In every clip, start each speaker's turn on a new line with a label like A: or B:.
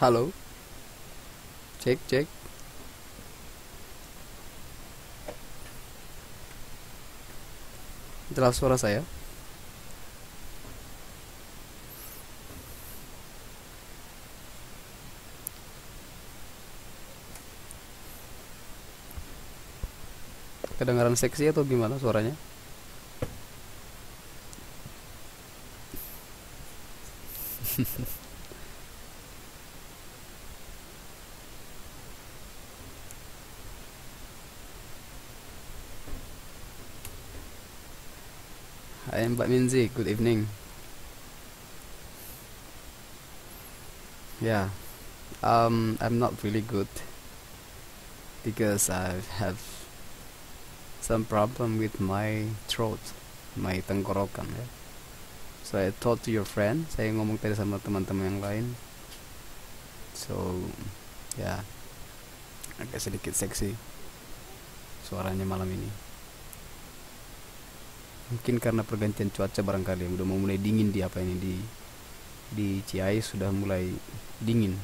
A: Halo. Cek, cek. Jelas suara saya? Kedengaran seksi atau gimana suaranya? Mbak Minzi, good evening. Yeah, um, I'm not really good because I have some problem with my throat, my tenggorokan ya. So I talk to your friend, saya ngomong tadi sama teman-teman yang lain. So, ya, agak sedikit seksi suaranya malam ini. Mungkin karena pergantian cuaca barangkali udah mau mulai dingin di apa ini di di Ciai sudah mulai dingin.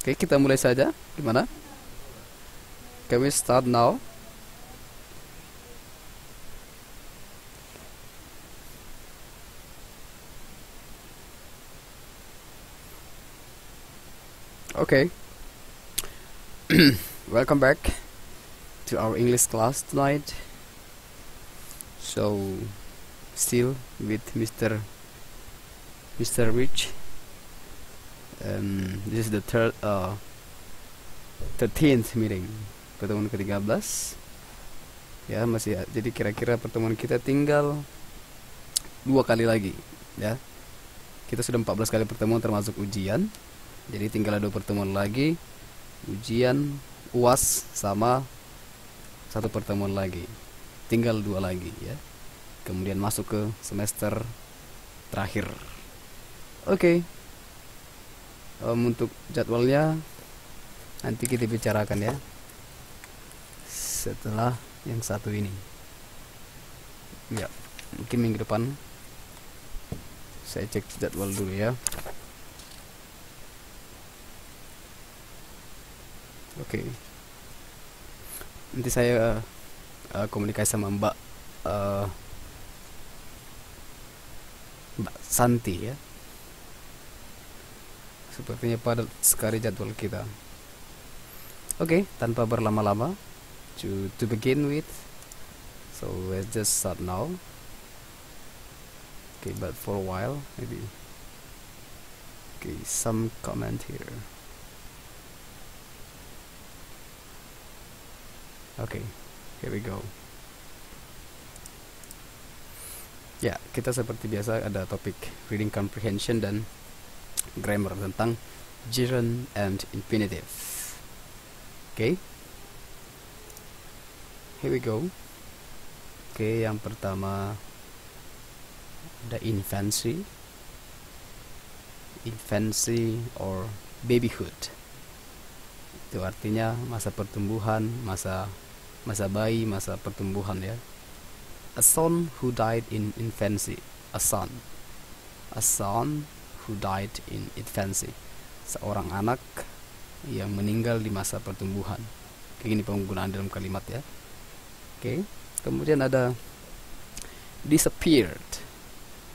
A: Oke, kita mulai saja. Gimana? Can we start now? Okay. Welcome back to our English class tonight. So, still with Mr. Mr. Rich. Um, this is the third, uh, 13th meeting, pertemuan ke-13. Ya, masih jadi kira-kira pertemuan kita tinggal dua kali lagi, ya. Kita sudah 14 kali pertemuan termasuk ujian. Jadi tinggal dua pertemuan lagi, ujian, UAS sama satu pertemuan lagi. Tinggal dua lagi, ya. Kemudian masuk ke semester terakhir. Oke. Um, untuk jadwalnya nanti kita bicarakan ya setelah yang satu ini ya mungkin minggu depan saya cek jadwal dulu ya oke nanti saya uh, komunikasi sama mbak uh, mbak Santi ya sepertinya padat sekali jadwal kita Oke, okay, tanpa berlama-lama, to to begin with, so let's just start now. Okay, but for a while, maybe. Okay, some comment here. Okay, here we go. Ya, kita seperti biasa ada topik reading comprehension dan grammar tentang gerund and infinitive. Oke. Okay. Here we go. Oke, okay, yang pertama ada infancy. Infancy or babyhood. Itu artinya masa pertumbuhan, masa masa bayi, masa pertumbuhan ya. A son who died in infancy. A son. A son who died in infancy. Seorang anak yang meninggal di masa pertumbuhan. Kayak gini penggunaan dalam kalimat ya. Oke. Okay. Kemudian ada disappeared.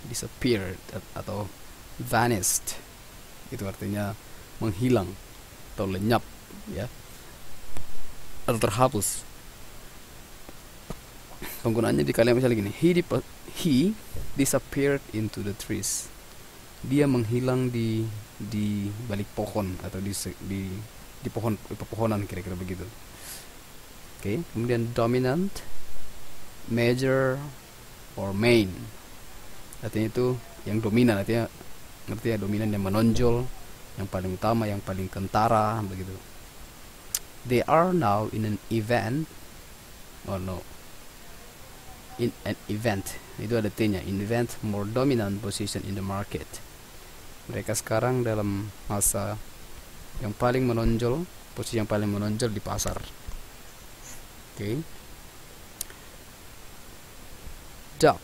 A: Disappeared atau vanished. Itu artinya menghilang atau lenyap ya. Atau terhapus. Penggunaannya di kalimat misalnya gini, he he disappeared into the trees. Dia menghilang di di balik pohon atau di di di pohon di pepohonan kira-kira begitu. Oke, okay. kemudian dominant, major, or main. Artinya itu yang dominan, artinya ngerti ya dominan yang menonjol, yang paling utama, yang paling kentara begitu. They are now in an event. Oh no. In an event. Itu ada T-nya. In event more dominant position in the market mereka sekarang dalam masa yang paling menonjol posisi yang paling menonjol di pasar oke okay. job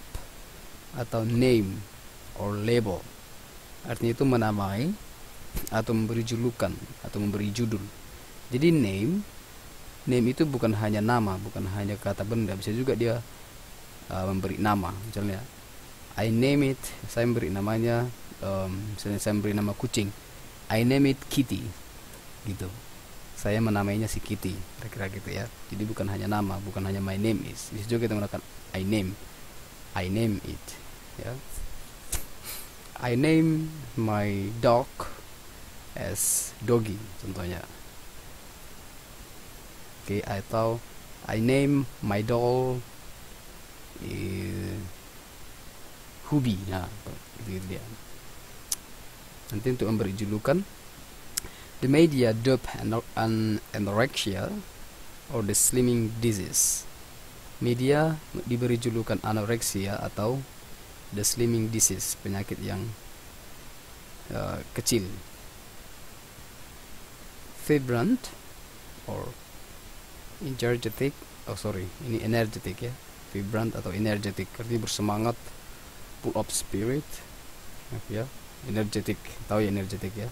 A: atau name or label artinya itu menamai atau memberi julukan atau memberi judul jadi name name itu bukan hanya nama bukan hanya kata benda bisa juga dia uh, memberi nama misalnya I name it saya memberi namanya um, misalnya saya memberi nama kucing I name it Kitty gitu. Saya menamainya si Kitty kira-kira gitu ya. Jadi bukan hanya nama bukan hanya my name is. Bisa juga kita menggunakan I name I name it ya. I name my dog as doggy contohnya. Oke okay, atau I name my doll uh, Hubi nah itu dia. Nanti untuk memberi julukan the media dub an anorexia or the slimming disease. Media diberi julukan anoreksia atau the slimming disease penyakit yang uh, kecil. Vibrant or energetic oh sorry ini energetic ya vibrant atau energetic. Artinya bersemangat full of spirit. Ya energetic. Tahu ya energetic ya?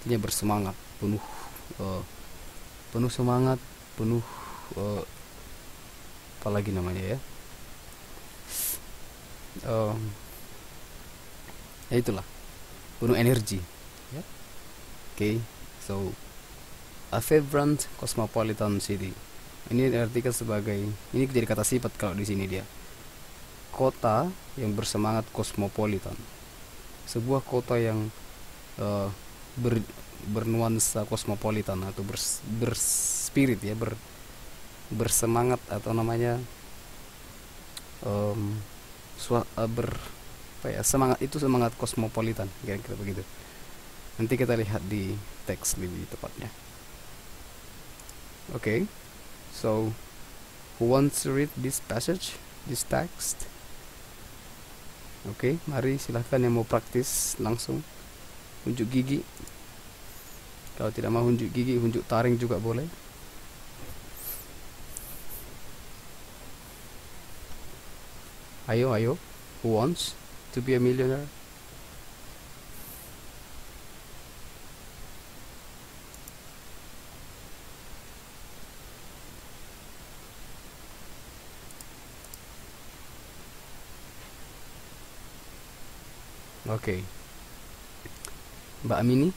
A: Artinya bersemangat penuh uh, penuh semangat penuh uh, apa lagi namanya ya? Uh, ya itulah. Penuh energi ya. Oke okay. so a vibrant cosmopolitan city ini diartikan sebagai ini jadi kata sifat kalau di sini dia. Kota yang bersemangat kosmopolitan. Sebuah kota yang uh, ber, bernuansa kosmopolitan atau bers, berspirit ya ber, bersemangat atau namanya um, sua, uh, ber apa ya semangat itu semangat kosmopolitan kira-kira begitu. Nanti kita lihat di teks lebih tepatnya. Oke. okay. So, who wants to read this passage, this text? Oke, okay, mari silahkan yang mau praktis langsung unjuk gigi. Kalau tidak mau unjuk gigi, unjuk taring juga boleh. Ayo, ayo. Who wants to be a millionaire? Oke. Mbak Amini?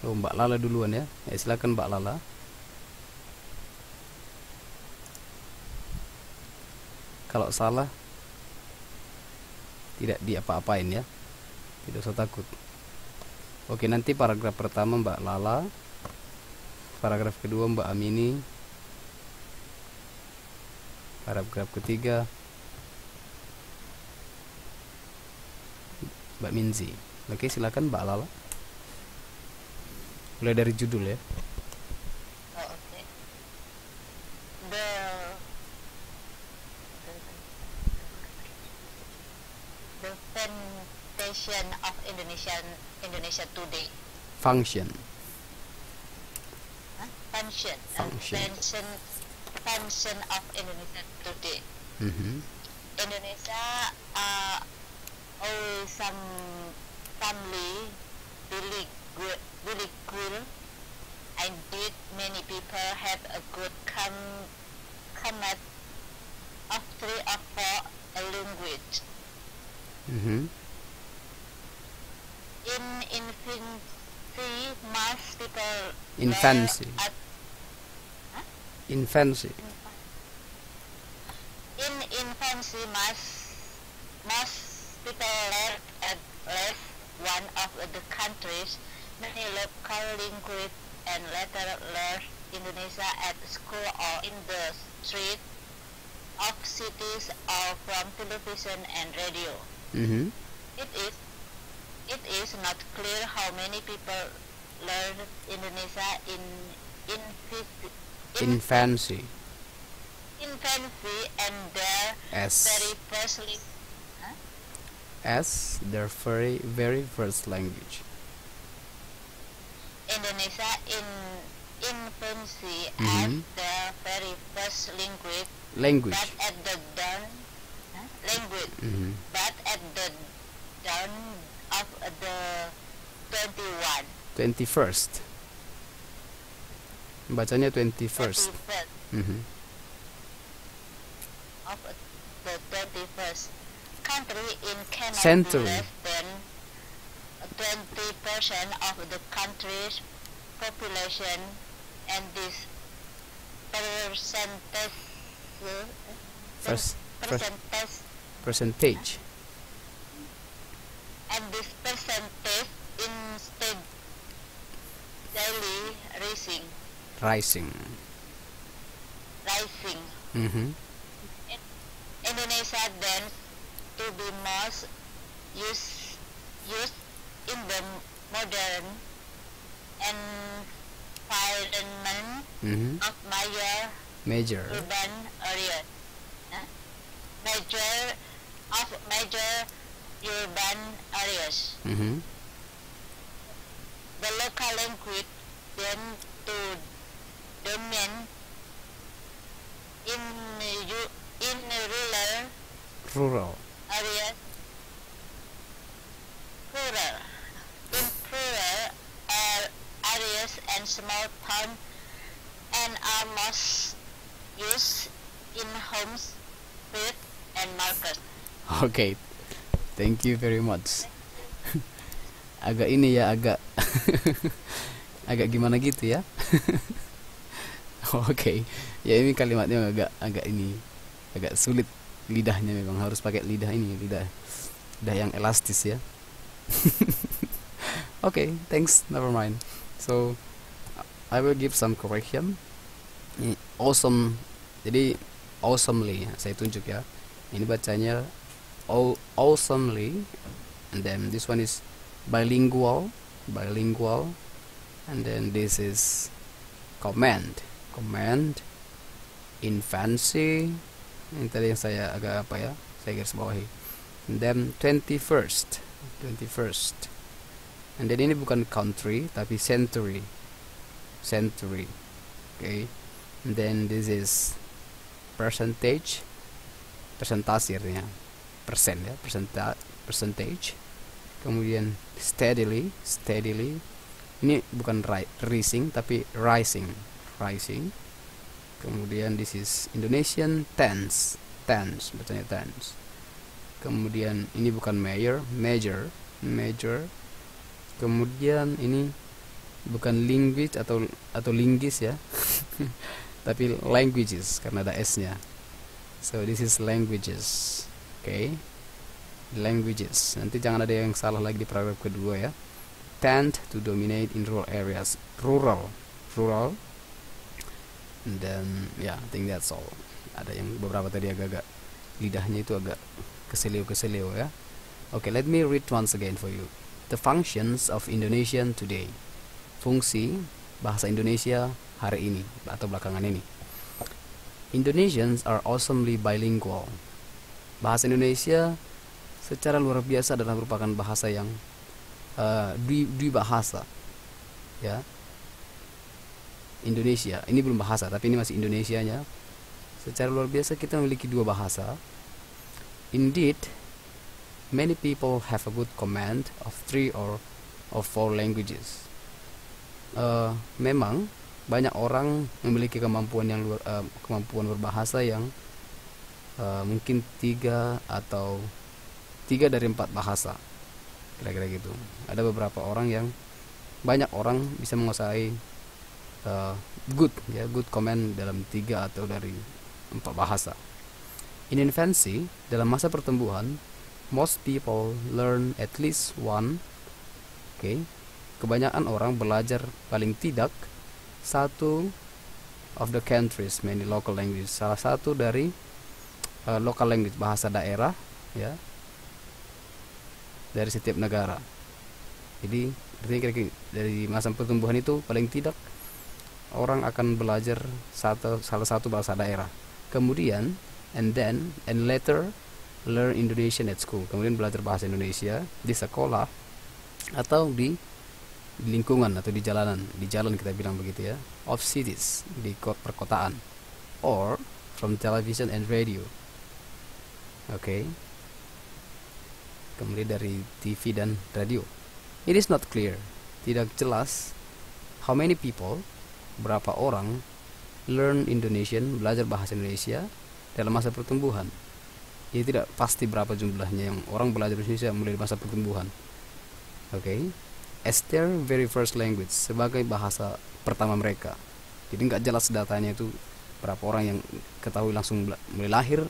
A: Oh, Mbak Lala duluan ya. Ya, silakan Mbak Lala. Kalau salah tidak diapa-apain ya. Tidak usah takut. Oke, nanti paragraf pertama Mbak Lala. Paragraf kedua Mbak Amini, paragraf ketiga. Mbak Minzi. Oke silakan Mbak Lala. Mulai dari judul ya.
B: Oh, okay. the the foundation of Indonesian Indonesia today.
A: Function.
B: Huh? function.
A: Function,
B: function function of Indonesia today.
A: Mm-hmm.
B: Indonesia uh, always some family really good, really cool. And did many people have a good com comment of three or four language.
A: Mm-hmm.
B: In infancy, most people
A: infancy.
B: At,
A: infancy.
B: In infancy, most, most people learn at least one of the countries, many local language, and later learn Indonesia at school or in the street of cities or from television and radio.
A: Mm-hmm.
B: It is it is not clear how many people learn Indonesia in in
A: infancy
B: infancy and their
A: as
B: very first huh?
A: as their very very first language
B: Indonesia in infancy
A: mm -hmm.
B: as their very first language
A: language
B: but at the dawn huh? language.
A: Mhm.
B: But at the dawn of the 21,
A: 21st. Bacanya 21st.
B: 21st
A: Mhm.
B: of the 21st country in cannot
A: Century.
B: less than 20% of the country's population and this percentage
A: First, first
B: percentage
A: percentage.
B: and this percentage instead daily rising
A: Rising.
B: rising
A: Mhm.
B: Indonesia then to be most used used in the modern environment
A: Mhm.
B: of major
A: Major.
B: urban areas. Huh? Major of major urban areas.
A: Mhm.
B: The local language then to domain in in rural
A: Rural.
B: areas rural in rural uh, areas and small town and are most used in homes street and market
A: Okay, Thank you very much. agak ini ya, agak agak gimana gitu ya. Oke. Ya ini kalimatnya agak agak ini agak sulit lidahnya memang harus pakai lidah ini, lidah lidah yang elastis ya. Oke, thanks. Never mind. So I will give some correction. Awesome. Jadi awesomely saya tunjuk ya. Ini bacanya aw- awesomely and then this one is bilingual bilingual and then this is command command infancy ini tadi yang saya agak apa ya saya garis bawahi. And then 21st 21st and then ini bukan country tapi century. Century. Okay. And then this is percentage persentase artinya persen ya persenta percentage. Kemudian steadily steadily. Ini bukan ri rising tapi rising rising kemudian this is Indonesian tense tense bacanya tense kemudian ini bukan major major major. Kemudian ini bukan language atau atau linguis ya tapi languages karena ada s nya so this is languages oke okay. languages. Nanti jangan ada yang salah lagi di paragraf kedua ya. Tend to dominate in rural areas. Rural. Rural then ya yeah, I think that's all. Ada yang beberapa tadi agak-agak lidahnya itu agak keselio-keselio ya. Oke okay, let me read once again for you. The functions of Indonesian today. Fungsi bahasa Indonesia hari ini atau belakangan ini. Indonesians are awesomely bilingual. Bahasa Indonesia secara luar biasa adalah merupakan bahasa yang uh, dwi, dwi bahasa ya Indonesia. Ini belum bahasa tapi ini masih Indonesianya. Secara luar biasa kita memiliki dua bahasa. Indeed many people have a good command of three or of four languages. Uh, memang banyak orang memiliki kemampuan yang luar uh, kemampuan berbahasa yang uh, mungkin tiga atau tiga dari empat bahasa. Kira-kira gitu. Ada beberapa orang yang banyak orang bisa menguasai uh, good ya good command dalam tiga atau dari empat bahasa. In infancy dalam masa pertumbuhan most people learn at least one oke okay, kebanyakan orang belajar paling tidak satu of the countries many local language. Salah satu dari uh, local language bahasa daerah ya dari setiap negara. Jadi artinya dari masa pertumbuhan itu paling tidak orang akan belajar satu salah satu bahasa daerah kemudian and then and later learn Indonesian at school kemudian belajar bahasa Indonesia di sekolah atau di lingkungan atau di jalanan di jalan kita bilang begitu ya of cities di perkotaan or from television and radio Oke. Kemudian dari TV dan radio. It is not clear. Tidak jelas how many people, berapa orang learn Indonesian, belajar bahasa Indonesia dalam masa pertumbuhan. Ya tidak pasti berapa jumlahnya yang orang belajar Indonesia mulai masa pertumbuhan. Oke. Okay? As their very first language sebagai bahasa pertama mereka. Jadi nggak jelas datanya itu berapa orang yang ketahui langsung mulai lahir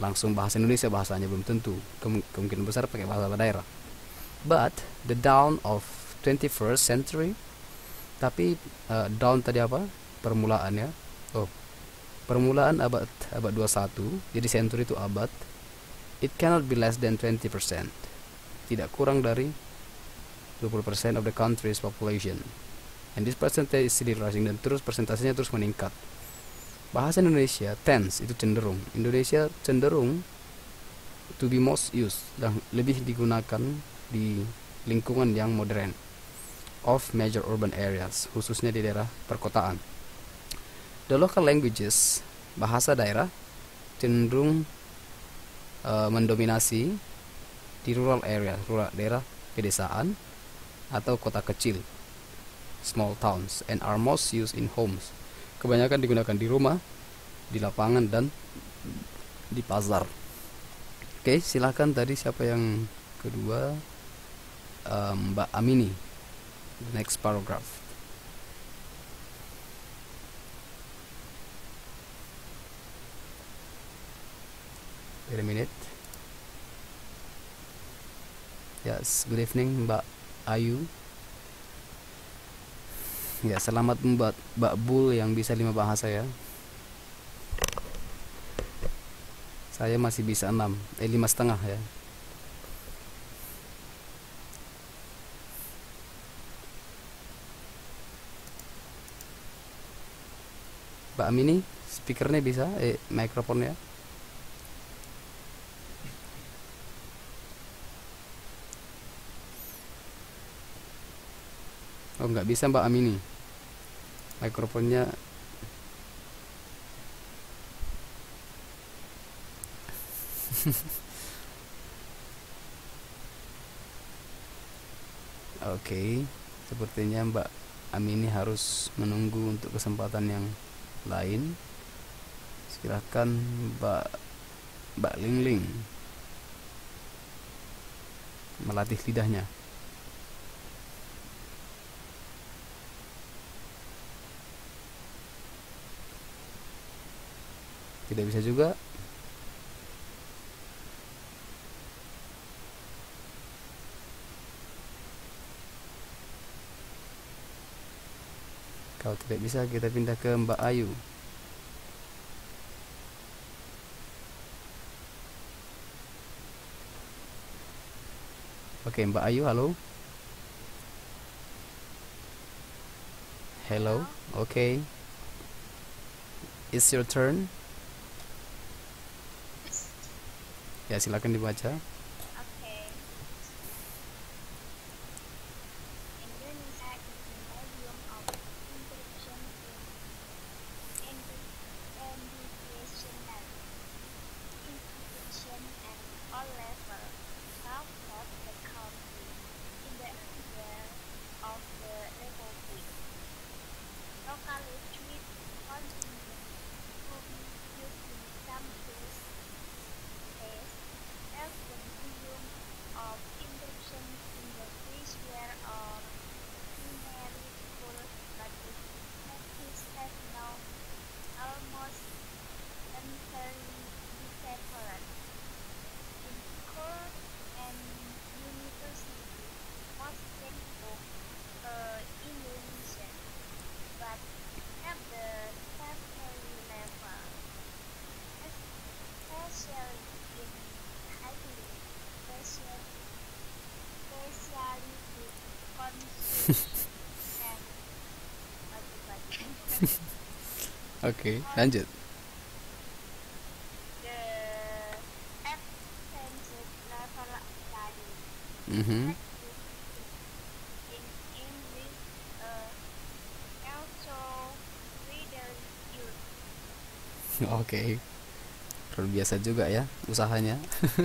A: langsung bahasa Indonesia bahasanya belum tentu kemungkinan besar pakai bahasa daerah but the dawn of 21st century tapi uh, dawn tadi apa? Permulaan ya. Oh permulaan abad abad 21 jadi century itu abad it cannot be less than 20% tidak kurang dari 20% of the country's population. And this percentage is still rising dan terus persentasenya terus meningkat. Bahasa Indonesia tense itu cenderung. Indonesia cenderung to be most used dan lebih digunakan di lingkungan yang modern of major urban areas khususnya di daerah perkotaan the local languages bahasa daerah cenderung uh, mendominasi di rural area rural daerah pedesaan atau kota kecil small towns and are most used in homes kebanyakan digunakan di rumah, di lapangan dan di pasar. Oke, silakan tadi siapa yang kedua um, Mbak Amini. The next paragraph. Wait a minute. Yes, good evening Mbak Ayu ya selamat membuat Mbak Bul yang bisa lima bahasa ya saya masih bisa enam eh lima setengah ya Mbak Amini speakernya bisa eh mikrofonnya Oh nggak bisa Mbak Amini mikrofonnya Oke, okay. sepertinya Mbak Amini harus menunggu untuk kesempatan yang lain. Silahkan Mbak Mbak Lingling melatih lidahnya. tidak bisa juga kalau tidak bisa kita pindah ke Mbak Ayu. Oke Mbak Ayu halo? Hello Oke. It's your turn. Ya silakan dibaca Oke, okay, lanjut. Mm -hmm. Oke. Okay. luar biasa juga ya usahanya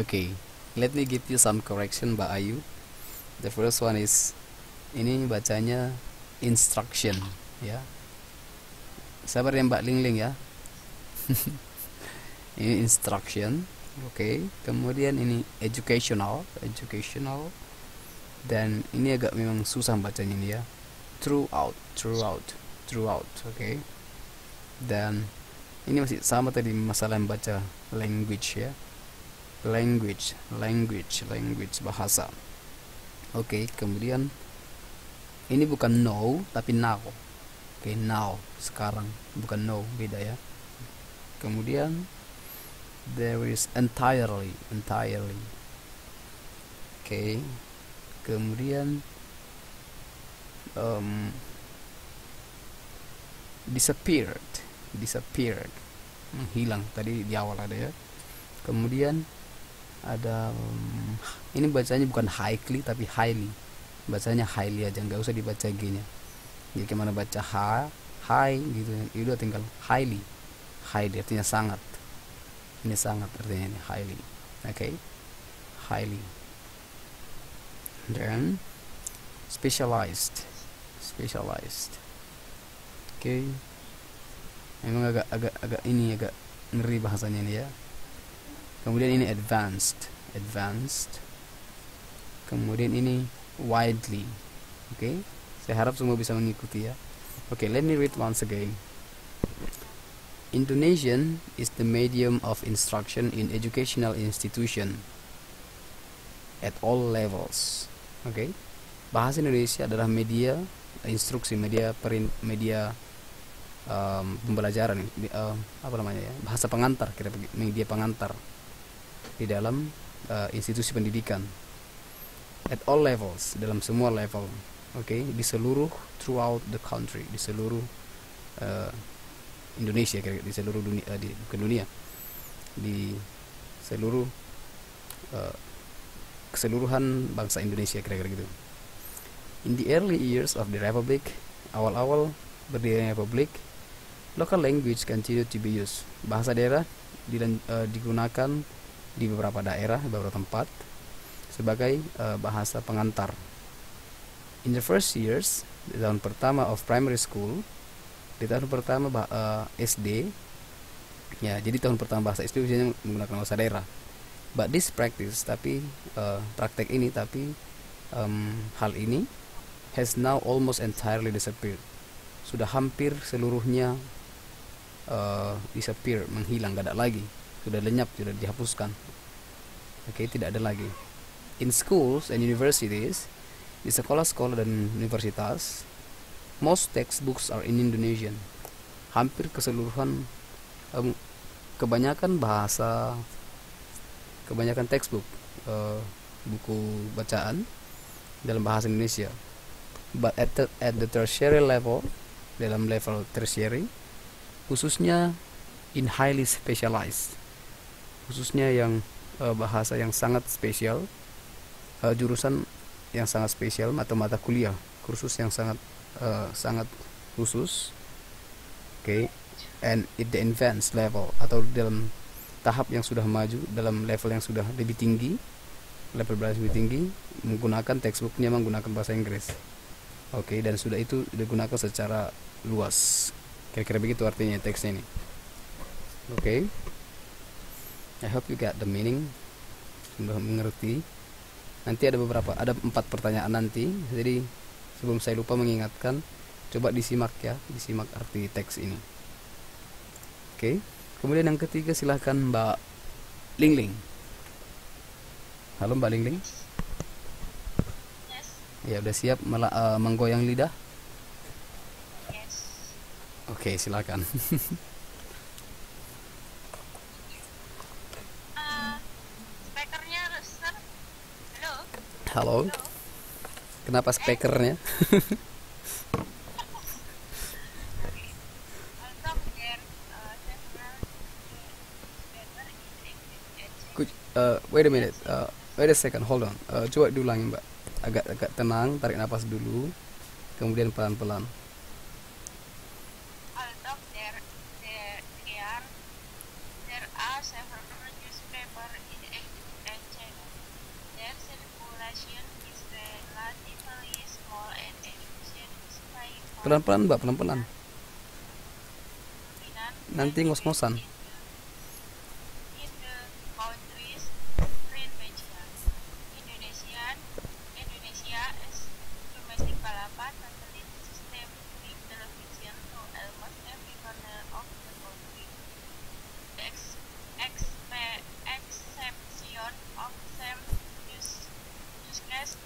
A: okay let me give you some correction Mbak Ayu the first one is ini bacanya instruction ya sabar ya Mbak Lingling ya. Ini instruction oke okay. kemudian ini educational educational. Dan ini agak memang susah bacanya ini ya. Throughout throughout throughout oke okay. dan ini masih sama tadi masalah membaca language ya. Language language language bahasa. Oke okay, kemudian ini bukan no tapi now okay, now sekarang. Bukan no beda ya. Kemudian there is entirely entirely. Oke okay. kemudian um, disappeared disappeared. Menghilang tadi di awal ada ya. Kemudian ada um, ini bacanya bukan highly tapi highly bacanya highly aja nggak usah dibaca g nya jadi ke mana baca h high gitu. Itu tinggal highly. Highly artinya sangat. Ini sangat artinya ini highly. Oke okay? highly. Dan specialized. Specialized. Oke okay. memang agak agak agak ini agak ngeri bahasanya ini ya. Kemudian ini advanced. Advanced. Kemudian ini widely. Oke okay? Saya harap semua bisa mengikuti ya. Okay, let me read once again. Indonesian is the medium of instruction in educational institution at all levels. Oke okay? bahasa Indonesia adalah media instruksi media perin, media um, pembelajaran. Uh, apa namanya ya? Bahasa pengantar kira media pengantar di dalam uh, institusi pendidikan. At all levels dalam semua level oke okay? di seluruh throughout the country di seluruh uh, Indonesia kira di seluruh dunia uh, di bukan dunia di seluruh uh, keseluruhan bangsa Indonesia kira-kira gitu in the early years of the republic awal-awal berdirinya republik local language continue to be used bahasa daerah uh, digunakan di beberapa daerah, beberapa tempat sebagai uh, bahasa pengantar. In the first years, di tahun pertama of primary school, di tahun pertama uh, eh, SD, ya jadi tahun pertama bahasa SD biasanya menggunakan bahasa daerah. But this practice, tapi uh, praktek ini, tapi um, hal ini has now almost entirely disappeared. Sudah hampir seluruhnya uh, disappear, menghilang, gak ada lagi sudah lenyap sudah dihapuskan oke okay, tidak ada lagi in schools and universities di sekolah-sekolah dan universitas most textbooks are in Indonesian. Hampir keseluruhan um, kebanyakan bahasa kebanyakan textbook uh, buku bacaan dalam bahasa Indonesia. But at the, at the tertiary level dalam level tertiary khususnya in highly specialized khususnya yang uh, bahasa yang sangat spesial uh, jurusan yang sangat spesial atau mata kuliah kursus yang sangat uh, sangat khusus. Oke okay. and at the advanced level atau dalam tahap yang sudah maju dalam level yang sudah lebih tinggi level bahasa lebih tinggi menggunakan textbooknya menggunakan bahasa Inggris. Oke okay, dan sudah itu digunakan secara luas. Kira-kira begitu artinya teksnya ini. Oke. Okay. I hope you got the meaning. Sudah mengerti nanti ada beberapa ada empat pertanyaan nanti. Jadi sebelum saya lupa mengingatkan coba disimak ya disimak arti teks ini. Oke kemudian yang ketiga silahkan Mbak Lingling halo Mbak Lingling yes. ya udah siap malah uh, menggoyang lidah? Yes. oke silakan Halo. Kenapa speakernya? Uh, wait a minute. Uh, wait a second. Hold on. Uh, coba diulangi, Mbak. Agak agak tenang, tarik nafas dulu. Kemudian pelan-pelan.
B: Although there, there, there are
C: are several newspapers in Egypt and China. Their circulation is relatively small and education is by far
A: Pelan-pelan mbak, pelan-pelan. Nanti ngos-ngosan.
C: in the- in the country's print media. Indonesian Indonesia is domestic balapan satellite system bring television to almost every corner of the country. The ex- expe- exception of some news newscasts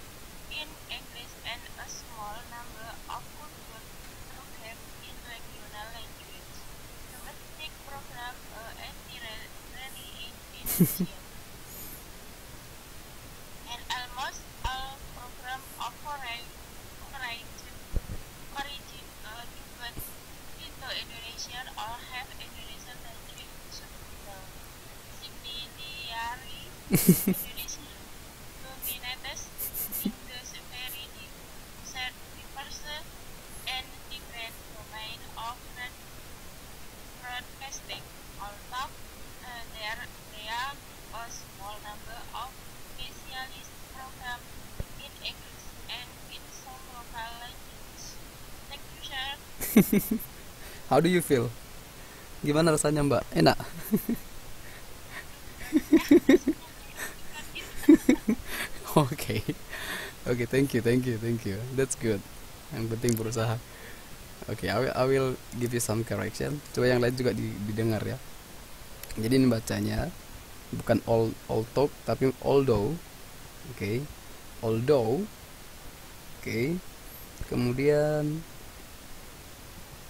C: in English and a small number of cultural programs in regional language. Domestic program uh, entirely in Indonesian. and almost all program of foreign origin, origin uh, dubbed into Indonesian or have Indonesian language subtitle. Similarly, Indonesian dominates in the very diverse and different domain of broad- broadcasting. Although uh, there, there are a small number of specialist programs in English and in some local languages. Thank you, sir.
A: How do you feel? Gimana rasanya mbak? Enak? Oke, oke, thank you, thank you, thank you. That's good. Yang penting berusaha. Oke, I, will, I will give you some correction. Coba yang lain juga di- didengar ya. Jadi ini bacanya bukan all all talk tapi although. Oke, although. Oke. Kemudian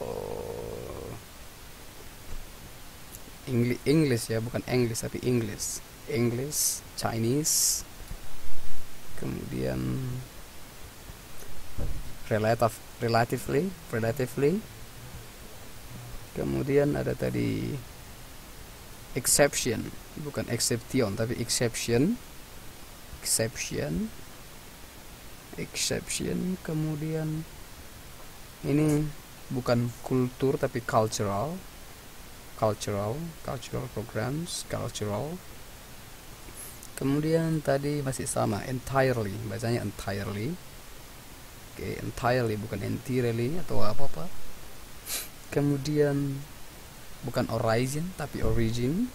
A: oh, English, English ya, bukan English tapi English. English, Chinese. Kemudian relative relatively, relatively. Kemudian ada tadi exception, bukan exception tapi exception. Exception. Exception. Kemudian ini bukan kultur tapi cultural. Cultural cultural programs cultural. Kemudian tadi masih sama entirely. Bacanya entirely. Oke entirely bukan entirely atau apa apa kemudian bukan origin tapi origin.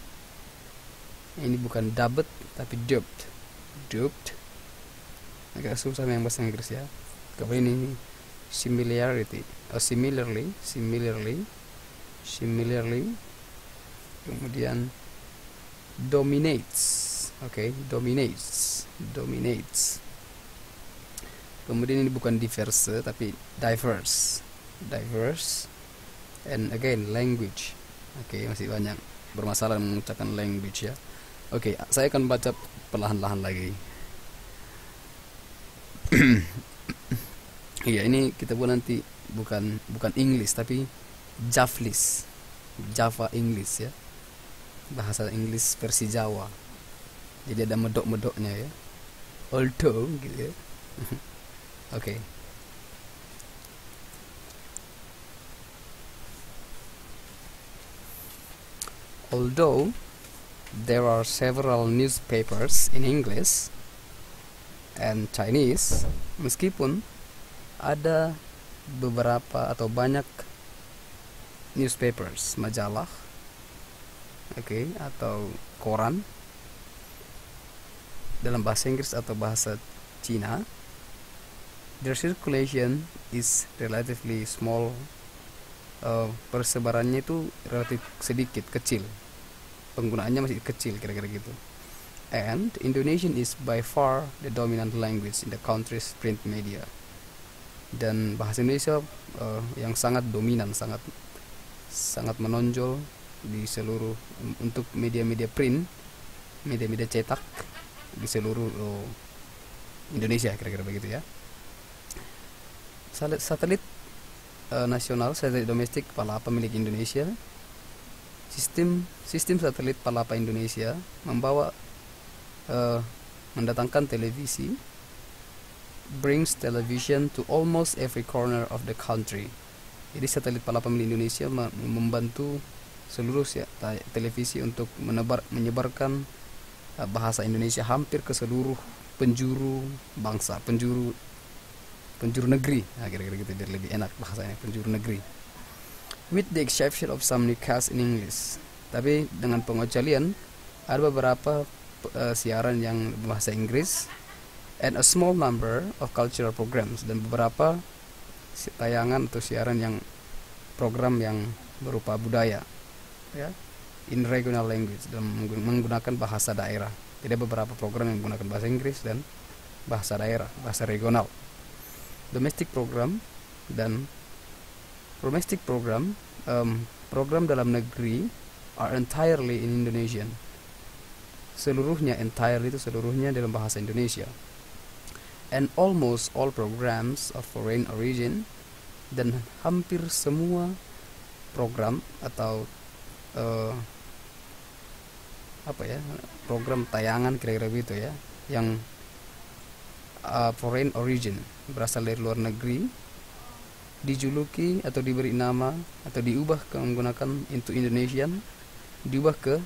A: Ini bukan dubbed tapi dubbed dubbed agak susah yang bahasa Inggris ya. Kemudian ini similarity or similarly similarly similarly kemudian dominates oke dominates dominates. Kemudian ini bukan diverse tapi diverse diverse and again language. Oke masih banyak bermasalah mengucapkan language ya. Oke saya akan baca perlahan-lahan lagi Iya ini kita buat nanti bukan bukan English tapi Javlis Java English ya. Bahasa Inggris versi Jawa. Jadi ada medok-medoknya ya. Although gitu ya. Oke. Although there are several newspapers in English and Chinese meskipun ada beberapa atau banyak newspapers majalah oke atau koran dalam bahasa Inggris atau bahasa Cina. Their circulation is relatively small Uh, persebarannya itu relatif sedikit kecil. Penggunaannya masih kecil kira-kira gitu. And Indonesian is by far the dominant language in the country's print media dan bahasa Indonesia uh, yang sangat dominan sangat sangat menonjol di seluruh untuk media-media print media-media cetak di seluruh oh, Indonesia kira-kira begitu ya. Satelit, eh, nasional satelit domestik Palapa milik Indonesia. Sistem sistem satelit Palapa Indonesia membawa eh, mendatangkan televisi brings television to almost every corner of the country jadi satelit Palapa milik Indonesia me- membantu seluruh ta- televisi untuk menebar menyebarkan uh, bahasa Indonesia hampir ke seluruh penjuru bangsa, penjuru penjuru negeri. Nah, kira-kira gitu biar lebih enak bahasanya, penjuru negeri. With the exception of some newscasts in English. Tapi dengan pengecualian ada beberapa uh, siaran yang bahasa Inggris and a small number of cultural programs dan beberapa tayangan atau siaran yang program yang berupa budaya ya in regional language dan menggun- menggunakan bahasa daerah. Jadi beberapa program yang menggunakan bahasa Inggris dan bahasa daerah, bahasa regional. Domestic program dan domestic program um, program dalam negeri are entirely in Indonesian. Seluruhnya entirely itu seluruhnya dalam bahasa Indonesia. And almost all programs of foreign origin dan hampir semua program atau eh, apa ya program tayangan kira-kira begitu ya yang uh, foreign origin berasal dari luar negeri dijuluki atau diberi nama atau diubah ke menggunakan into Indonesian diubah ke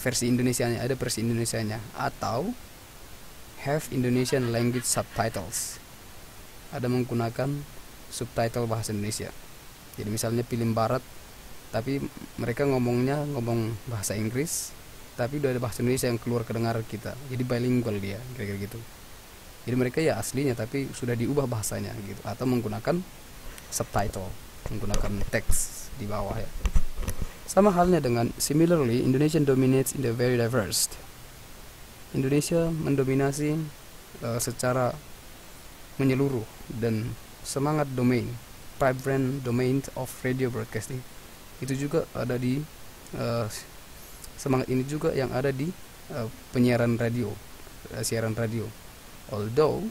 A: versi Indonesianya ada versi Indonesianya atau have Indonesian language subtitles. Ada menggunakan subtitle bahasa Indonesia. Jadi misalnya film barat tapi mereka ngomongnya ngomong bahasa Inggris tapi udah ada bahasa Indonesia yang keluar kedengar kita. Jadi bilingual dia kira-kira gitu. Jadi mereka ya aslinya tapi sudah diubah bahasanya gitu. Atau menggunakan subtitle menggunakan teks di bawah ya. Sama halnya dengan similarly Indonesian dominates in the very diverse Indonesia mendominasi uh, secara menyeluruh dan semangat domain vibrant domain of radio broadcasting. Itu juga ada di uh, semangat ini juga yang ada di uh, penyiaran radio uh, siaran radio. Although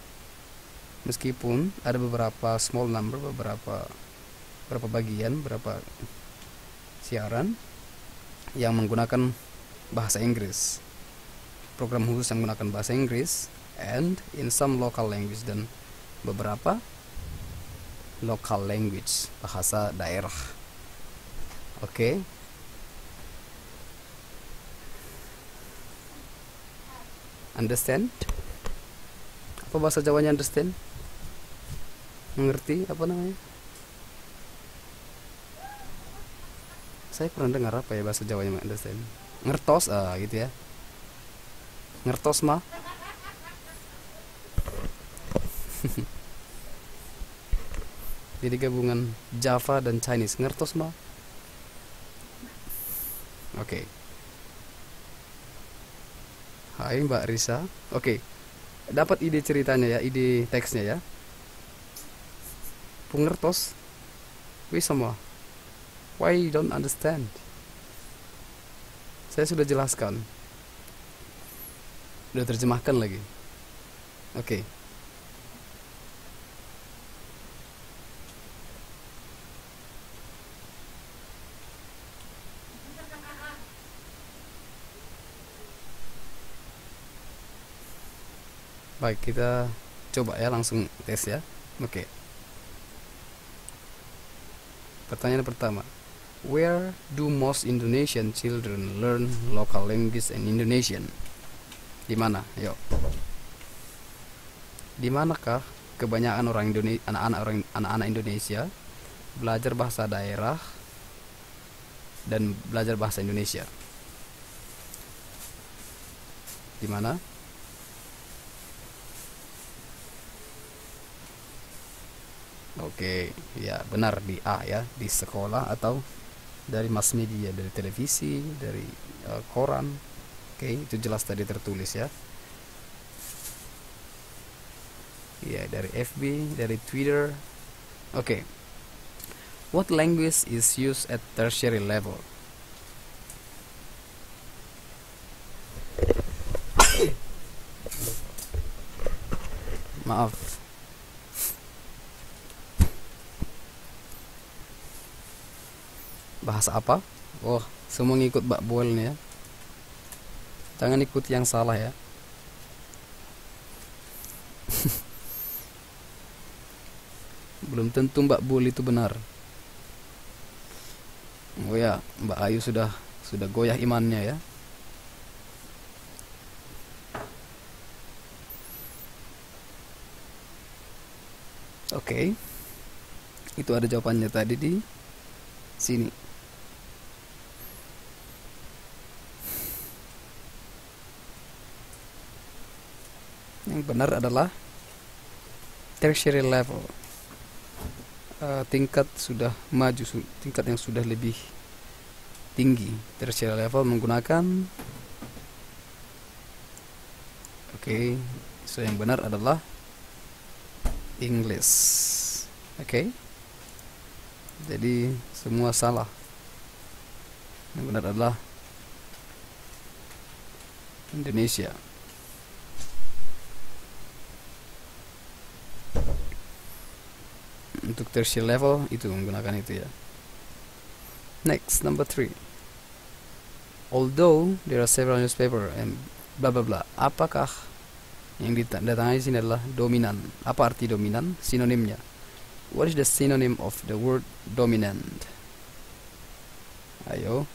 A: meskipun ada beberapa small number beberapa beberapa bagian beberapa siaran yang menggunakan bahasa Inggris program khusus yang menggunakan bahasa Inggris and in some local language dan beberapa local language bahasa daerah. Oke. Okay. understand? Apa bahasa Jawanya understand? Mengerti apa namanya? Saya pernah dengar apa ya bahasa Jawanya understand? Ngertos? Ah gitu ya ngertos mah jadi gabungan Java dan Chinese. Ngertos mah oke. Okay. Hai Mbak Risa. Oke. Okay. dapat ide ceritanya ya ide teksnya ya. Pengertos wih semua why you don't understand? Saya sudah jelaskan udah terjemahkan lagi oke okay. baik kita coba ya langsung tes ya oke okay. pertanyaan pertama where do most Indonesian children learn local language and Indonesian di mana? Yuk. Di manakah kebanyakan orang Indonesia anak-anak orang anak-anak Indonesia belajar bahasa daerah dan belajar bahasa Indonesia? Di mana? Oke, ya benar. Di A ya, di sekolah atau dari mass media, dari televisi, dari uh, koran. Oke, itu jelas tadi tertulis ya. Ya, dari FB, dari Twitter. Oke. What language is used at tertiary level? Maaf, bahasa apa? Oh, semua ngikut Mbak Boel nih ya. Jangan ikut yang salah ya. Belum tentu Mbak Boel itu benar. Oh ya, Mbak Ayu sudah sudah goyah imannya ya. Oke. Itu ada jawabannya tadi di sini. Yang benar adalah tertiary level. Uh, tingkat sudah maju, tingkat yang sudah lebih tinggi. Tertiary level menggunakan Oke, so yang benar adalah English. Oke. Jadi semua salah. Yang benar adalah Indonesia. Untuk tertiary level itu menggunakan itu ya. Next, number three. Although there are several newspaper and bla bla bla, apakah yang ditandatangani di sini adalah dominan? Apa arti dominan? Sinonimnya. What is the synonym of the word dominant? Ayo.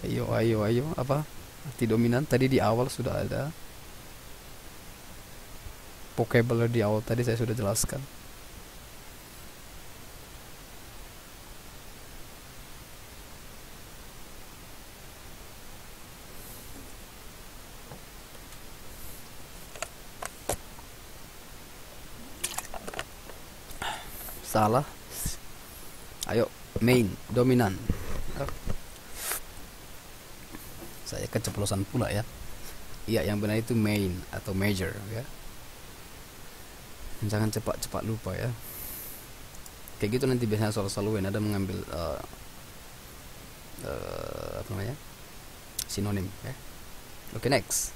A: Ayo, ayo, ayo. Apa? Arti dominan tadi di awal sudah ada. Vocabulary di awal tadi saya sudah jelaskan. Salah. Ayo, main, dominan. Oh. Saya keceplosan pula ya. Iya, yang benar itu main atau major ya. Jangan cepat-cepat lupa ya. Kayak gitu nanti biasanya soal-soal UN ada mengambil uh, uh, apa namanya? sinonim ya. Oke, next.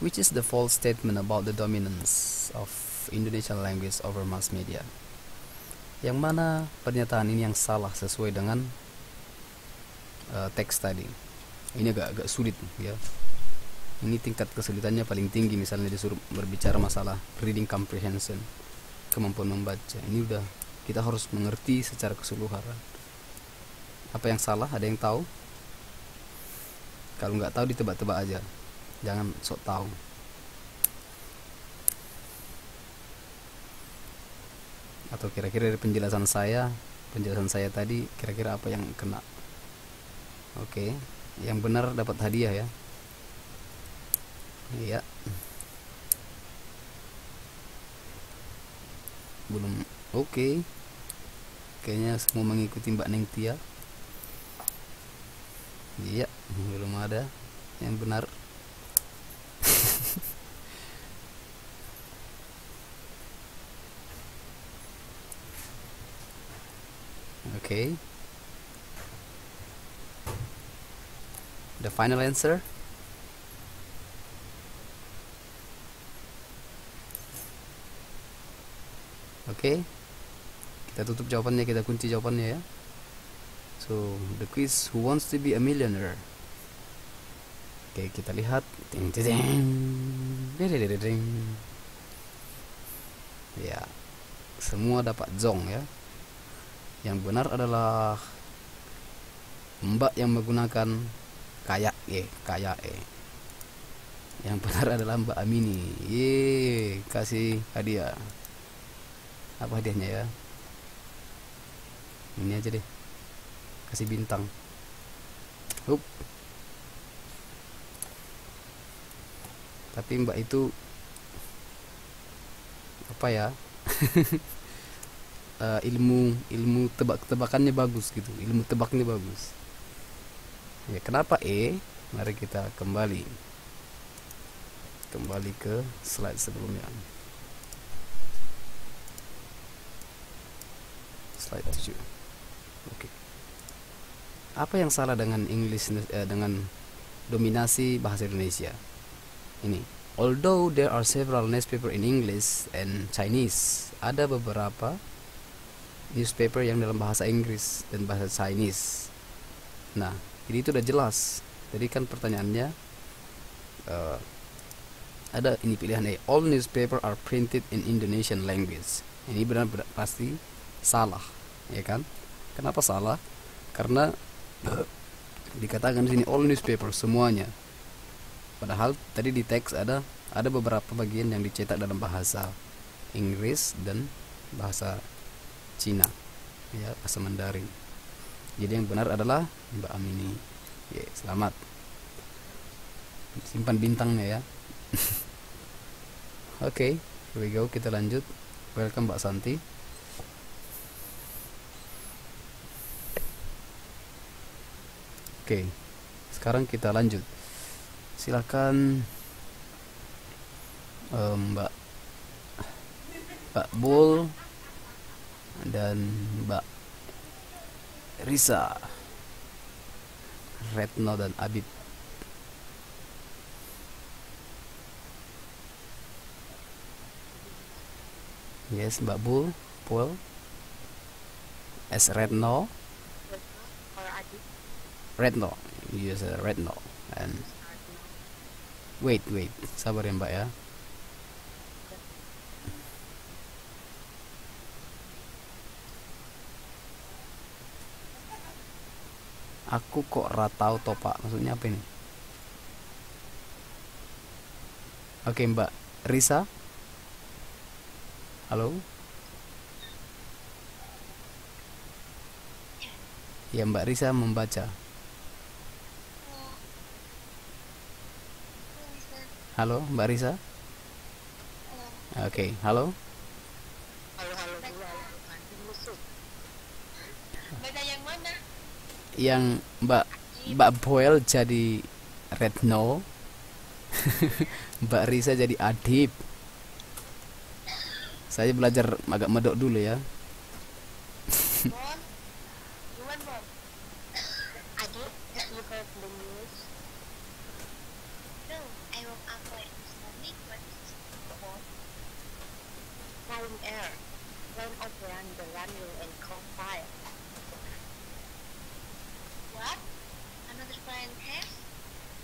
A: Which is the false statement about the dominance of Indonesian language over mass media? Yang mana pernyataan ini yang salah sesuai dengan uh, teks tadi? Ini agak agak sulit ya. Ini tingkat kesulitannya paling tinggi misalnya disuruh berbicara masalah reading comprehension, kemampuan membaca. Ini udah kita harus mengerti secara keseluruhan. Apa yang salah? Ada yang tahu? Kalau nggak tahu ditebak-tebak aja. Jangan sok tahu. Atau kira-kira dari penjelasan saya, penjelasan saya tadi kira-kira apa yang kena? Oke, yang benar dapat hadiah ya. Iya. Belum oke. Kayaknya semua mengikuti Mbak Neng Tia. Iya, belum ada yang benar. Oke. The final answer? Oke. Kita tutup jawabannya, kita kunci jawabannya ya. So, the quiz who wants to be a millionaire? Oke, kita lihat. Ting ting ting. Dedededeng. Ya. Semua dapat zong ya. Yang benar adalah Mbak yang menggunakan kayak e, kayak e. Yang benar adalah Mbak Amini. Ye, kasih hadiah. Apa hadiahnya ya? Ini aja deh. Kasih bintang. Hup. Tapi Mbak itu apa ya? uh, ilmu ilmu tebak-tebakannya bagus gitu. Ilmu tebaknya bagus. Ya, kenapa E? Mari kita kembali. Kembali ke slide sebelumnya. Slide 7. Oke. Apa yang salah dengan English eh, dengan dominasi bahasa Indonesia? Ini. Although there are several newspaper in English and Chinese, ada beberapa newspaper yang dalam bahasa Inggris dan bahasa Chinese. Nah, ini itu udah jelas. Jadi kan pertanyaannya uh, ada ini pilihan A all newspaper are printed in Indonesian language. Ini benar, benar pasti salah ya kan? Kenapa salah? Karena dikatakan di sini all newspaper semuanya. Padahal tadi di teks ada ada beberapa bagian yang dicetak dalam bahasa Inggris dan bahasa Cina ya bahasa Mandarin jadi yang benar adalah Mbak Amini. Ya selamat. Simpan bintangnya ya. Oke okay, here we go. Kita lanjut. Welcome Mbak Santi. Oke okay, sekarang kita lanjut. Silakan um, Mbak Mbak Bul dan Mbak Risa. Retno dan Abid Yes, Mbak Bul, Pul, S Retno. Retno, yes Retno, and wait, wait, sabar ya Mbak ya. Aku kok ratau topak, maksudnya apa ini? Oke Mbak Risa, halo. Ya Mbak Risa membaca. Halo Mbak Risa. Oke, halo.
D: Halo-halo dulu, nanti musuh.
E: Beda yang mana?
A: Yang Mbak Mbak Boel jadi Retno. Mbak Risa jadi Adib. Saya belajar agak medok dulu ya.
E: Bon? Gimana, Bon?
D: Adi, have you heard the news?
E: No, I woke up late this morning, but it's Bon.
D: Flying air. Plane overran the runway and caught fire.
E: What? Another plane has?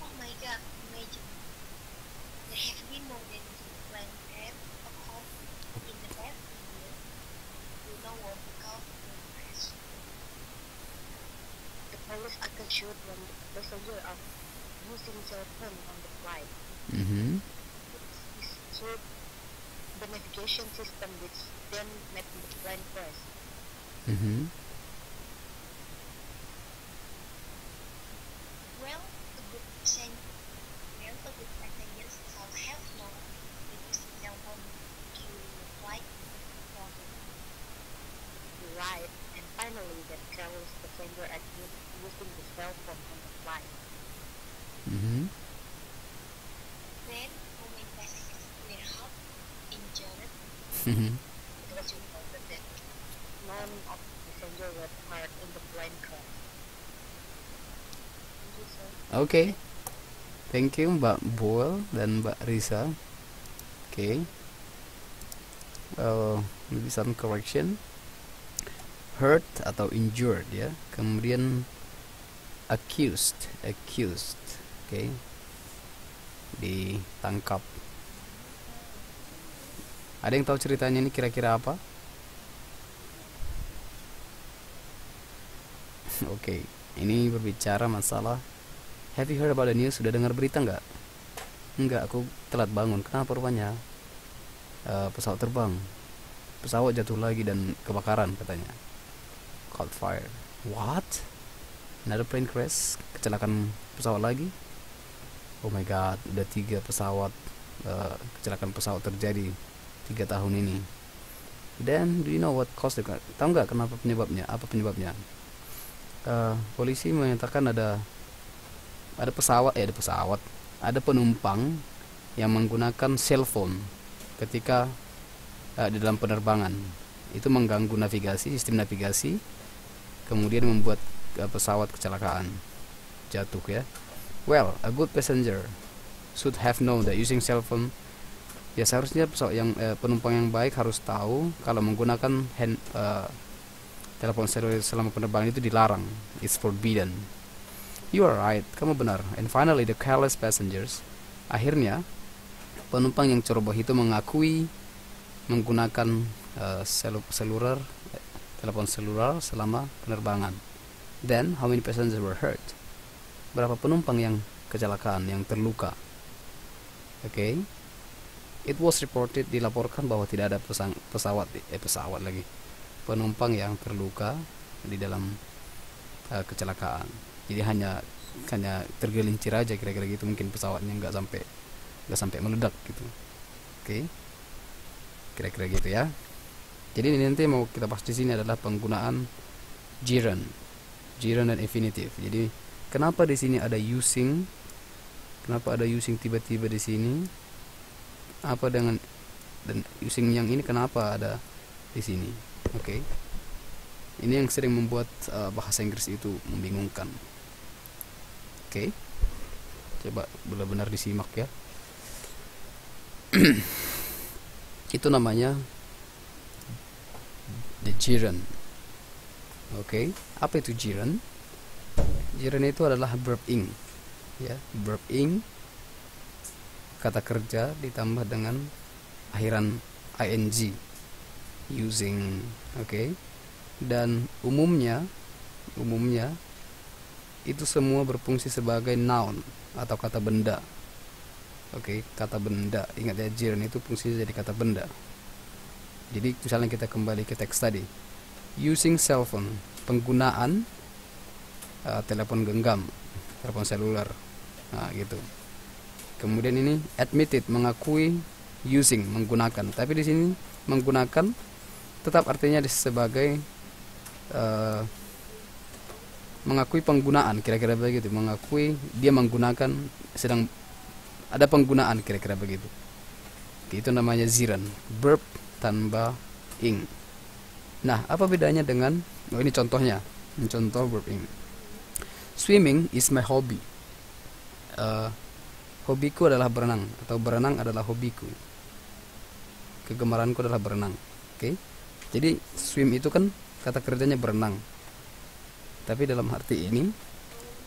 E: Oh my god, imagine. There have been more than two plane have occurred in the past year. You know what we call plane crash.
D: The police accused when the passenger of using cell phone on the flight.
A: Mhm.
D: This disturbed the navigation system which then made the plane crash.
A: Mhm.
E: Well, a good percent, well, a good passengers shall have no use cell phone to flight problem.
D: Right, and finally the careless passenger accused using the cell phone on the flight.
A: Mhm.
E: Then, how many passengers were hurt, injured?
A: Mhm.
E: It was reported that
D: None of the passengers were hurt in the plane crash.
E: Thank you.
A: Oke. Mbak Boel dan Mbak Risa. Oke. Uh, maybe some correction. Hurt atau injured ya. Kemudian accused, accused. Oke. Ditangkap. Ada yang tahu ceritanya ini kira-kira apa? Oke, ini berbicara masalah Have you heard about the news? Sudah dengar berita nggak? Enggak, aku telat bangun. Kenapa rupanya? Eh, pesawat terbang. Pesawat jatuh lagi dan kebakaran katanya. Caught fire. What? Another plane crash? Kecelakaan pesawat lagi? Oh my god, udah tiga pesawat eh, kecelakaan pesawat terjadi tiga tahun ini. Dan do you know what caused it? Tahu nggak kenapa penyebabnya? Apa penyebabnya? Eh, polisi menyatakan ada ada pesawat ya ada pesawat ada penumpang yang menggunakan cellphone ketika eh, di dalam penerbangan itu mengganggu navigasi sistem navigasi kemudian membuat eh, pesawat kecelakaan jatuh ya well a good passenger should have known that using cellphone ya seharusnya pesawat yang eh, penumpang yang baik harus tahu kalau menggunakan hand eh, telepon seluler selama penerbangan itu dilarang it's forbidden You are right, kamu benar. And finally, the careless passengers. Akhirnya, penumpang yang ceroboh itu mengakui menggunakan selu- seluler eh, telepon seluler selama penerbangan. Then how many passengers were hurt? Berapa penumpang yang kecelakaan, yang terluka? Oke. Okay. It was reported dilaporkan bahwa tidak ada pesang, pesawat eh pesawat lagi. Penumpang yang terluka di dalam uh, kecelakaan. Jadi hanya hanya tergelincir aja kira-kira gitu mungkin pesawatnya nggak sampai nggak sampai meledak gitu. Oke. Okay. Kira-kira gitu ya. Jadi ini nanti mau kita bahas di sini adalah penggunaan gerund, gerund dan infinitive. Jadi kenapa di sini ada using? Kenapa ada using tiba-tiba di sini? Apa dengan dan using yang ini kenapa ada di sini? Oke. Okay. Ini yang sering membuat uh, bahasa Inggris itu membingungkan. Oke. Okay. Coba benar-benar disimak ya. itu namanya the gerund. Oke, okay. apa itu gerund? Gerund itu adalah verb ing, ya, verb ing kata kerja ditambah dengan akhiran ing using, oke. Dan umumnya, umumnya itu semua berfungsi sebagai noun atau kata benda. Oke, kata benda. Ingat ya, gerund itu fungsinya jadi kata benda. Jadi misalnya kita kembali ke teks tadi. Using cell phone, penggunaan uh, telepon genggam, telepon seluler. Nah, gitu. Kemudian ini admitted mengakui using menggunakan. Tapi di sini menggunakan tetap artinya sebagai uh, mengakui penggunaan kira-kira begitu, mengakui dia menggunakan sedang ada penggunaan kira-kira begitu. Itu namanya ziran, verb tanpa ing. Nah, apa bedanya dengan oh ini contohnya, ini contoh verb ing. Swimming is my hobby. Uh, hobiku adalah berenang atau berenang adalah hobiku. Kegemaranku adalah berenang. Oke. Okay? Jadi swim itu kan kata kerjanya berenang. Tapi dalam arti ini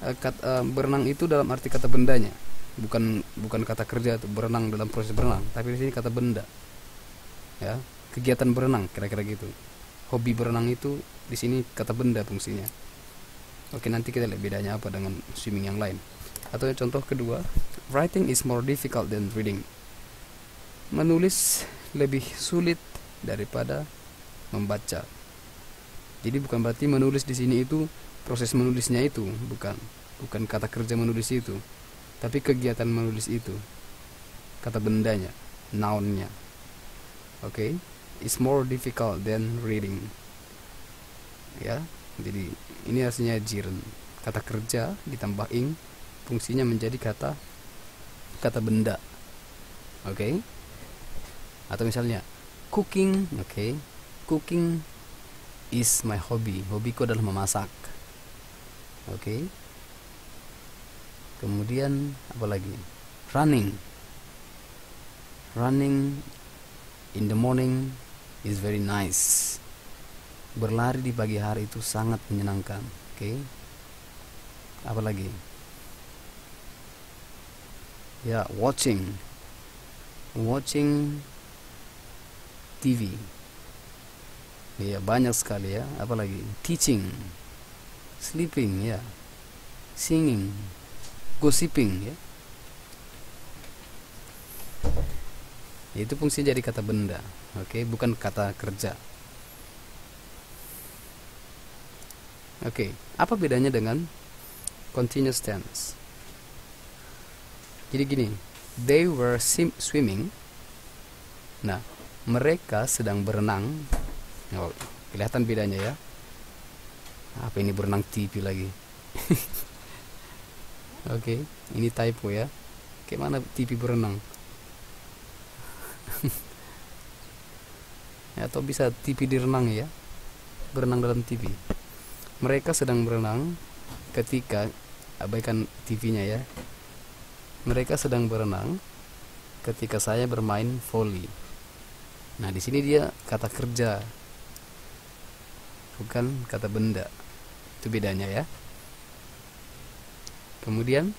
A: uh, kata, uh, berenang itu dalam arti kata bendanya, bukan bukan kata kerja atau berenang dalam proses berenang, tapi di sini kata benda ya kegiatan berenang kira-kira gitu hobi berenang itu di sini kata benda fungsinya oke nanti kita lihat bedanya apa dengan swimming yang lain atau contoh kedua writing is more difficult than reading. Menulis lebih sulit daripada membaca. Jadi bukan berarti menulis di sini itu proses menulisnya itu bukan. Bukan kata kerja menulis itu tapi kegiatan menulis itu. Kata bendanya nounnya. Okay is more difficult than reading. Ya? Jadi ini artinya jiren kata kerja ditambah ing fungsinya menjadi kata kata benda oke okay? atau misalnya cooking oke okay? cooking is my hobby hobiku adalah memasak oke okay? kemudian apa lagi running running in the morning is very nice. Berlari di pagi hari itu sangat menyenangkan. Oke. Okay? Apa lagi? Ya, watching. Watching TV. Ya, banyak sekali ya. Apalagi teaching, sleeping ya, singing, gossiping ya. itu fungsi jadi kata benda oke okay? bukan kata kerja oke okay. apa bedanya dengan continuous tense jadi gini they were swimming. Nah mereka sedang berenang. Oh, kelihatan bedanya ya. Apa ini berenang TV lagi? Oke okay. ini typo ya. Kayak mana TV berenang? Atau bisa TV direnang ya? Berenang dalam TV mereka sedang berenang ketika abaikan TV-nya ya mereka sedang berenang ketika saya bermain volley nah di sini dia kata kerja bukan kata benda. Itu bedanya ya. Kemudian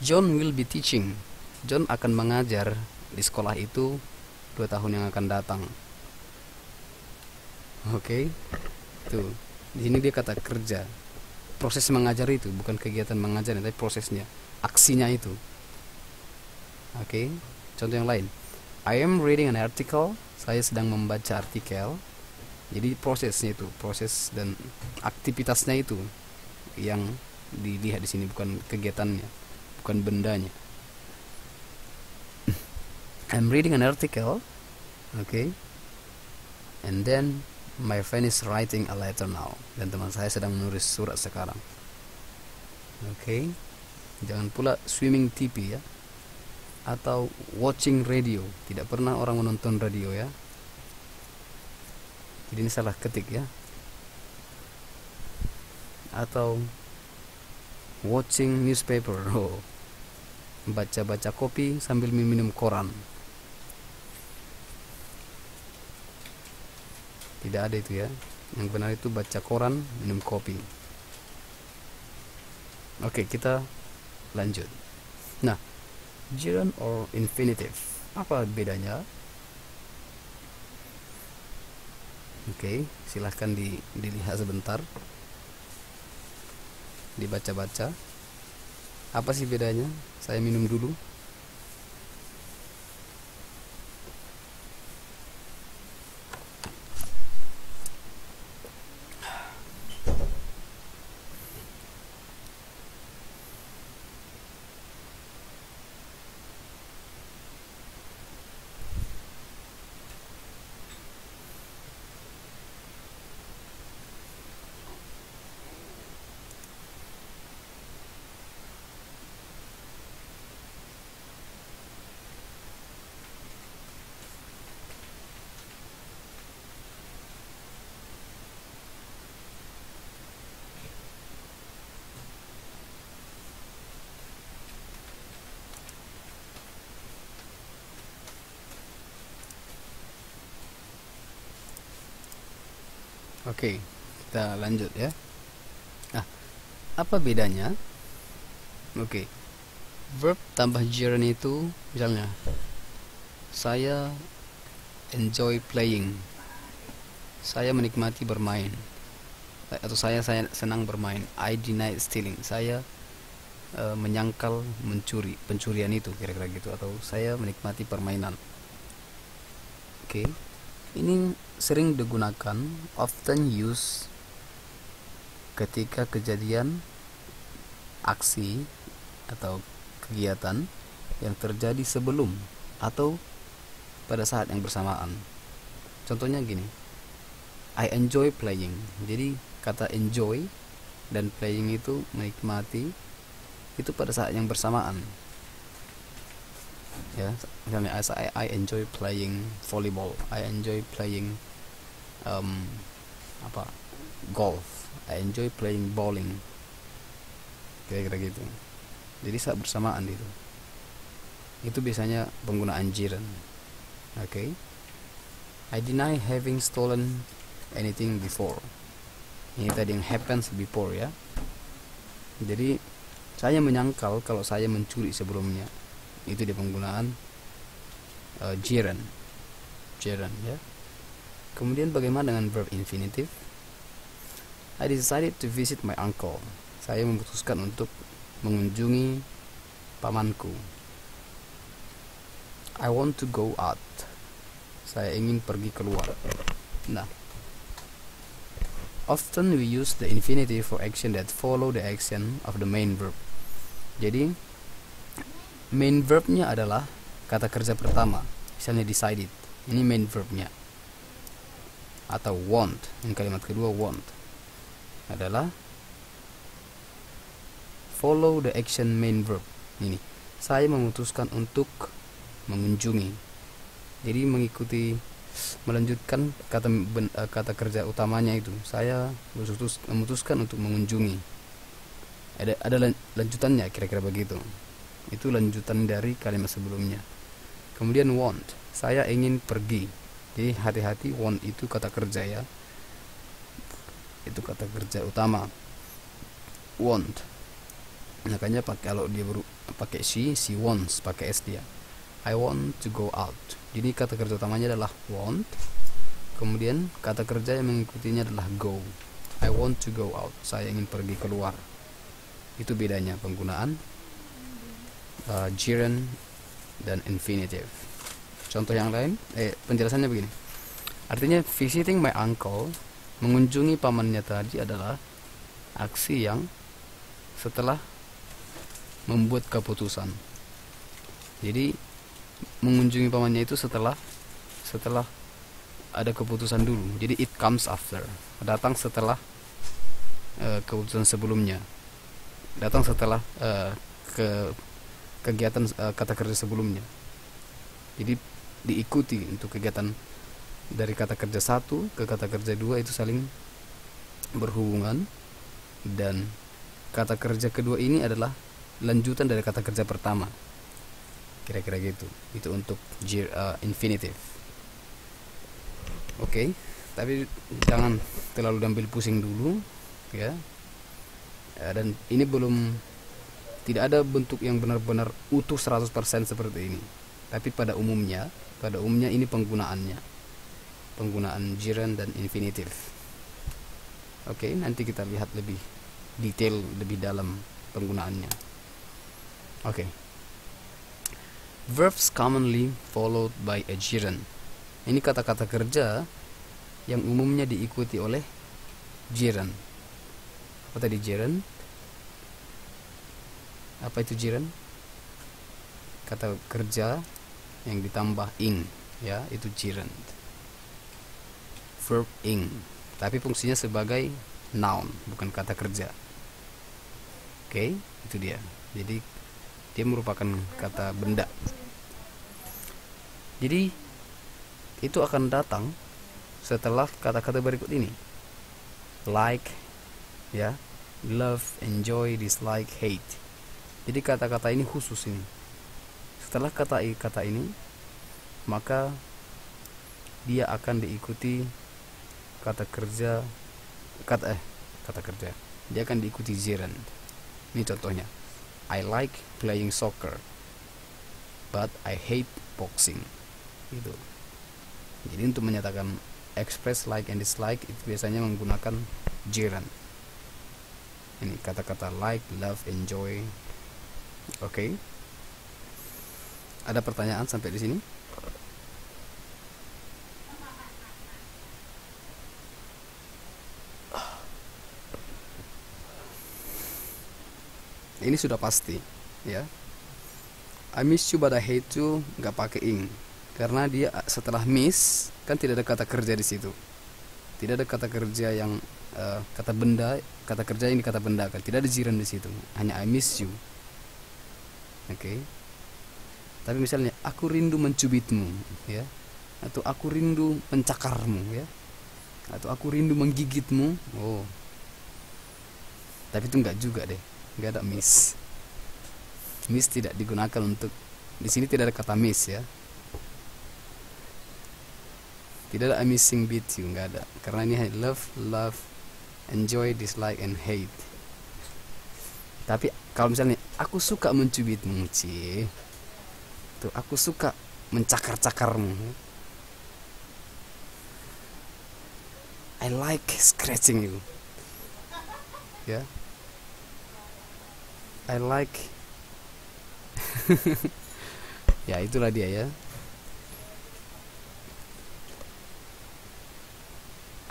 A: John will be teaching. John akan mengajar di sekolah itu dua tahun yang akan datang. Oke tuh. Di sini dia kata kerja. Proses mengajar itu bukan kegiatan mengajar tapi prosesnya aksinya itu. Oke contoh yang lain. I am reading an article. Saya sedang membaca artikel. Jadi prosesnya itu proses dan aktivitasnya itu yang dilihat di sini bukan kegiatannya bukan bendanya. I'm reading an article okay and then my friend is writing a letter now. Dan teman saya sedang menulis surat sekarang. Okay jangan pula swimming TV ya. Atau watching radio. Tidak pernah orang menonton radio ya. Jadi ini salah ketik ya. Atau watching newspaper. Oh. Baca-baca kopi sambil minum koran. Tidak ada itu ya. Yang benar itu baca koran minum kopi. Oke kita lanjut. Nah gerund or infinitive? Apa bedanya? Oke silahkan di, dilihat sebentar. Dibaca-baca. Apa sih bedanya? Saya minum dulu Oke, kita lanjut ya. Nah, apa bedanya? Oke, verb tambah gerund itu misalnya saya enjoy playing, saya menikmati bermain, atau saya saya senang bermain. I deny stealing, saya uh, menyangkal mencuri, pencurian itu kira-kira gitu, atau saya menikmati permainan. Oke, ini sering digunakan often used ketika kejadian aksi atau kegiatan yang terjadi sebelum atau pada saat yang bersamaan. Contohnya gini. I enjoy playing. Jadi kata enjoy dan playing itu menikmati itu pada saat yang bersamaan ya misalnya I, I enjoy playing volleyball. I enjoy playing um, apa golf. I enjoy playing bowling. Kira-kira gitu. Jadi saat bersamaan itu. Itu biasanya penggunaan jiran oke okay? I deny having stolen anything before. Ini tadi yang happens before ya. Jadi saya menyangkal kalau saya mencuri sebelumnya itu di penggunaan uh, jiran jiran ya. Kemudian bagaimana dengan verb infinitive? I decided to visit my uncle. Saya memutuskan untuk mengunjungi pamanku. I want to go out. Saya ingin pergi keluar. Nah. Often we use the infinitive for action that follow the action of the main verb. Jadi main verbnya adalah kata kerja pertama misalnya decided. Ini main verbnya. Atau want ini kalimat kedua want adalah follow the action main verb. Ini saya memutuskan untuk mengunjungi. Jadi mengikuti melanjutkan kata eh, kata kerja utamanya itu. Saya memutuskan untuk mengunjungi. Ada ada lanjutannya kira-kira begitu itu lanjutan dari kalimat sebelumnya. Kemudian want. Saya ingin pergi. Jadi hati-hati want itu kata kerja ya. Itu kata kerja utama. Want. Makanya pak kalau dia baru pakai she she wants pakai s dia. I want to go out. Jadi kata kerja utamanya adalah want. Kemudian kata kerja yang mengikutinya adalah go. I want to go out. Saya ingin pergi keluar. Itu bedanya penggunaan uh, gerund dan infinitive contoh yang lain eh penjelasannya begini artinya visiting my uncle mengunjungi pamannya tadi adalah aksi yang setelah membuat keputusan. Jadi mengunjungi pamannya itu setelah setelah ada keputusan dulu. Jadi it comes after. Datang setelah uh, keputusan sebelumnya. Datang setelah uh, ke kegiatan uh, kata kerja sebelumnya. Jadi diikuti untuk kegiatan dari kata kerja satu ke kata kerja dua itu saling berhubungan dan kata kerja kedua ini adalah lanjutan dari kata kerja pertama kira-kira gitu itu untuk uh, infinitive oke okay. tapi jangan terlalu diambil pusing dulu ya uh, dan ini belum tidak ada bentuk yang benar-benar utuh 100% seperti ini. Tapi pada umumnya pada umumnya ini penggunaannya. Penggunaan gerund dan infinitive oke nanti kita lihat lebih detail lebih dalam penggunaannya. Oke. Verbs commonly followed by a gerund ini kata-kata kerja yang umumnya diikuti oleh gerund apa tadi gerund apa itu gerund kata kerja yang ditambah ing ya itu gerund verb ing tapi fungsinya sebagai noun bukan kata kerja. Oke okay, itu dia. Jadi dia merupakan kata benda. Jadi itu akan datang setelah kata-kata berikut ini. Like ya. Love enjoy dislike hate jadi kata-kata ini khusus ini. Setelah kata kata ini maka dia akan diikuti kata kerja kata eh kata kerja. Dia akan diikuti gerund ini contohnya. I like playing soccer but I hate boxing. Gitu. Jadi untuk menyatakan express like and dislike itu biasanya menggunakan gerund ini kata-kata like love enjoy oke. Okay. ada pertanyaan sampai di sini? Ini sudah pasti ya. I miss you but I hate you nggak pakai ing. Karena dia setelah miss kan tidak ada kata kerja di situ. Tidak ada kata kerja yang uh, kata benda kata kerja ini kata benda kan. Tidak ada jiran di situ. Hanya I miss you oke. Okay. tapi misalnya aku rindu mencubitmu ya. Atau aku rindu mencakarmu ya. Atau aku rindu menggigitmu. Oh. Tapi itu enggak juga deh. Nggak ada miss. Miss tidak digunakan untuk di sini tidak ada kata miss ya. Tidak ada missing beat you nggak ada. Karena ini love love enjoy dislike and hate. Tapi kalau misalnya aku suka mencubitmu cie tuh aku suka mencakar-cakarmu. I like scratching you. Ya. Yeah? I like ya itulah dia ya.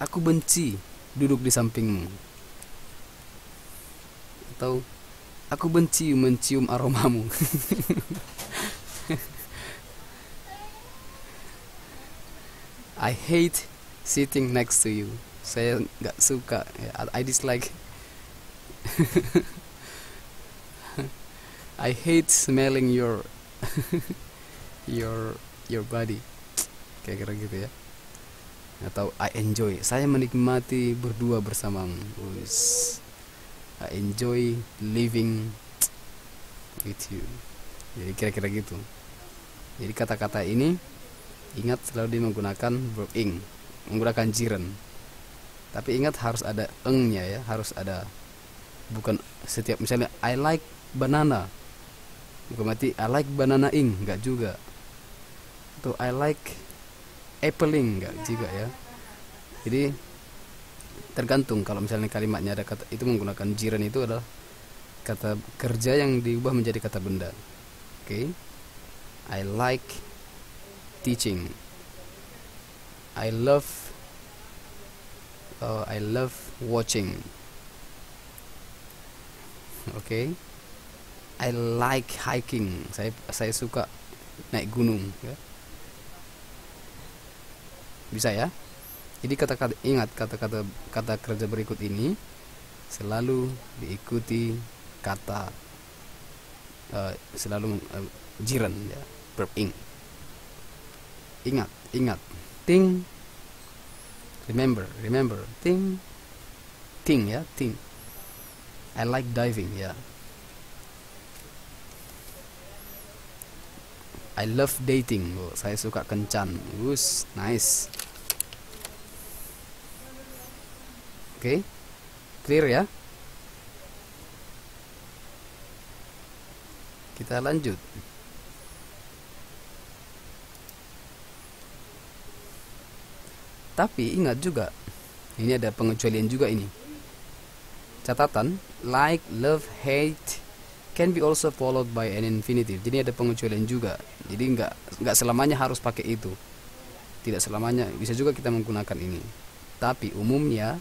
A: Aku benci duduk di sampingmu. Atau aku benci mencium aromamu. I hate sitting next to you. Saya nggak suka. I dislike. I hate smelling your your your body. Kayak kira gitu ya. Atau I enjoy. Saya menikmati berdua bersamamu I enjoy living with you. Jadi kira-kira gitu. Jadi kata-kata ini ingat selalu dia menggunakan verb ing menggunakan jiren. Tapi ingat harus ada engnya ya harus ada bukan setiap misalnya I like banana. Bukan berarti I like banana ing nggak juga. Atau I like appling nggak juga ya. Jadi tergantung. Kalau misalnya kalimatnya ada kata itu menggunakan jiran itu adalah kata kerja yang diubah menjadi kata benda. Oke? I like teaching. I love uh, I love watching. Oke? I like hiking. Saya saya suka naik gunung ya. Bisa ya jadi kata-kata ingat kata-kata kata kerja berikut ini selalu diikuti kata uh, selalu uh, jiran ya verb ing. Ingat ingat. Think remember remember. Think think ya think I like diving ya. I love dating oh, saya suka kencan. Us, nice oke. Okay. clear ya? Kita lanjut. Tapi ingat juga ini ada pengecualian juga ini. Catatan like love hate can be also followed by an infinitive jadi ada pengecualian juga. Jadi nggak nggak selamanya harus pakai itu. Tidak selamanya bisa juga kita menggunakan ini. Tapi umumnya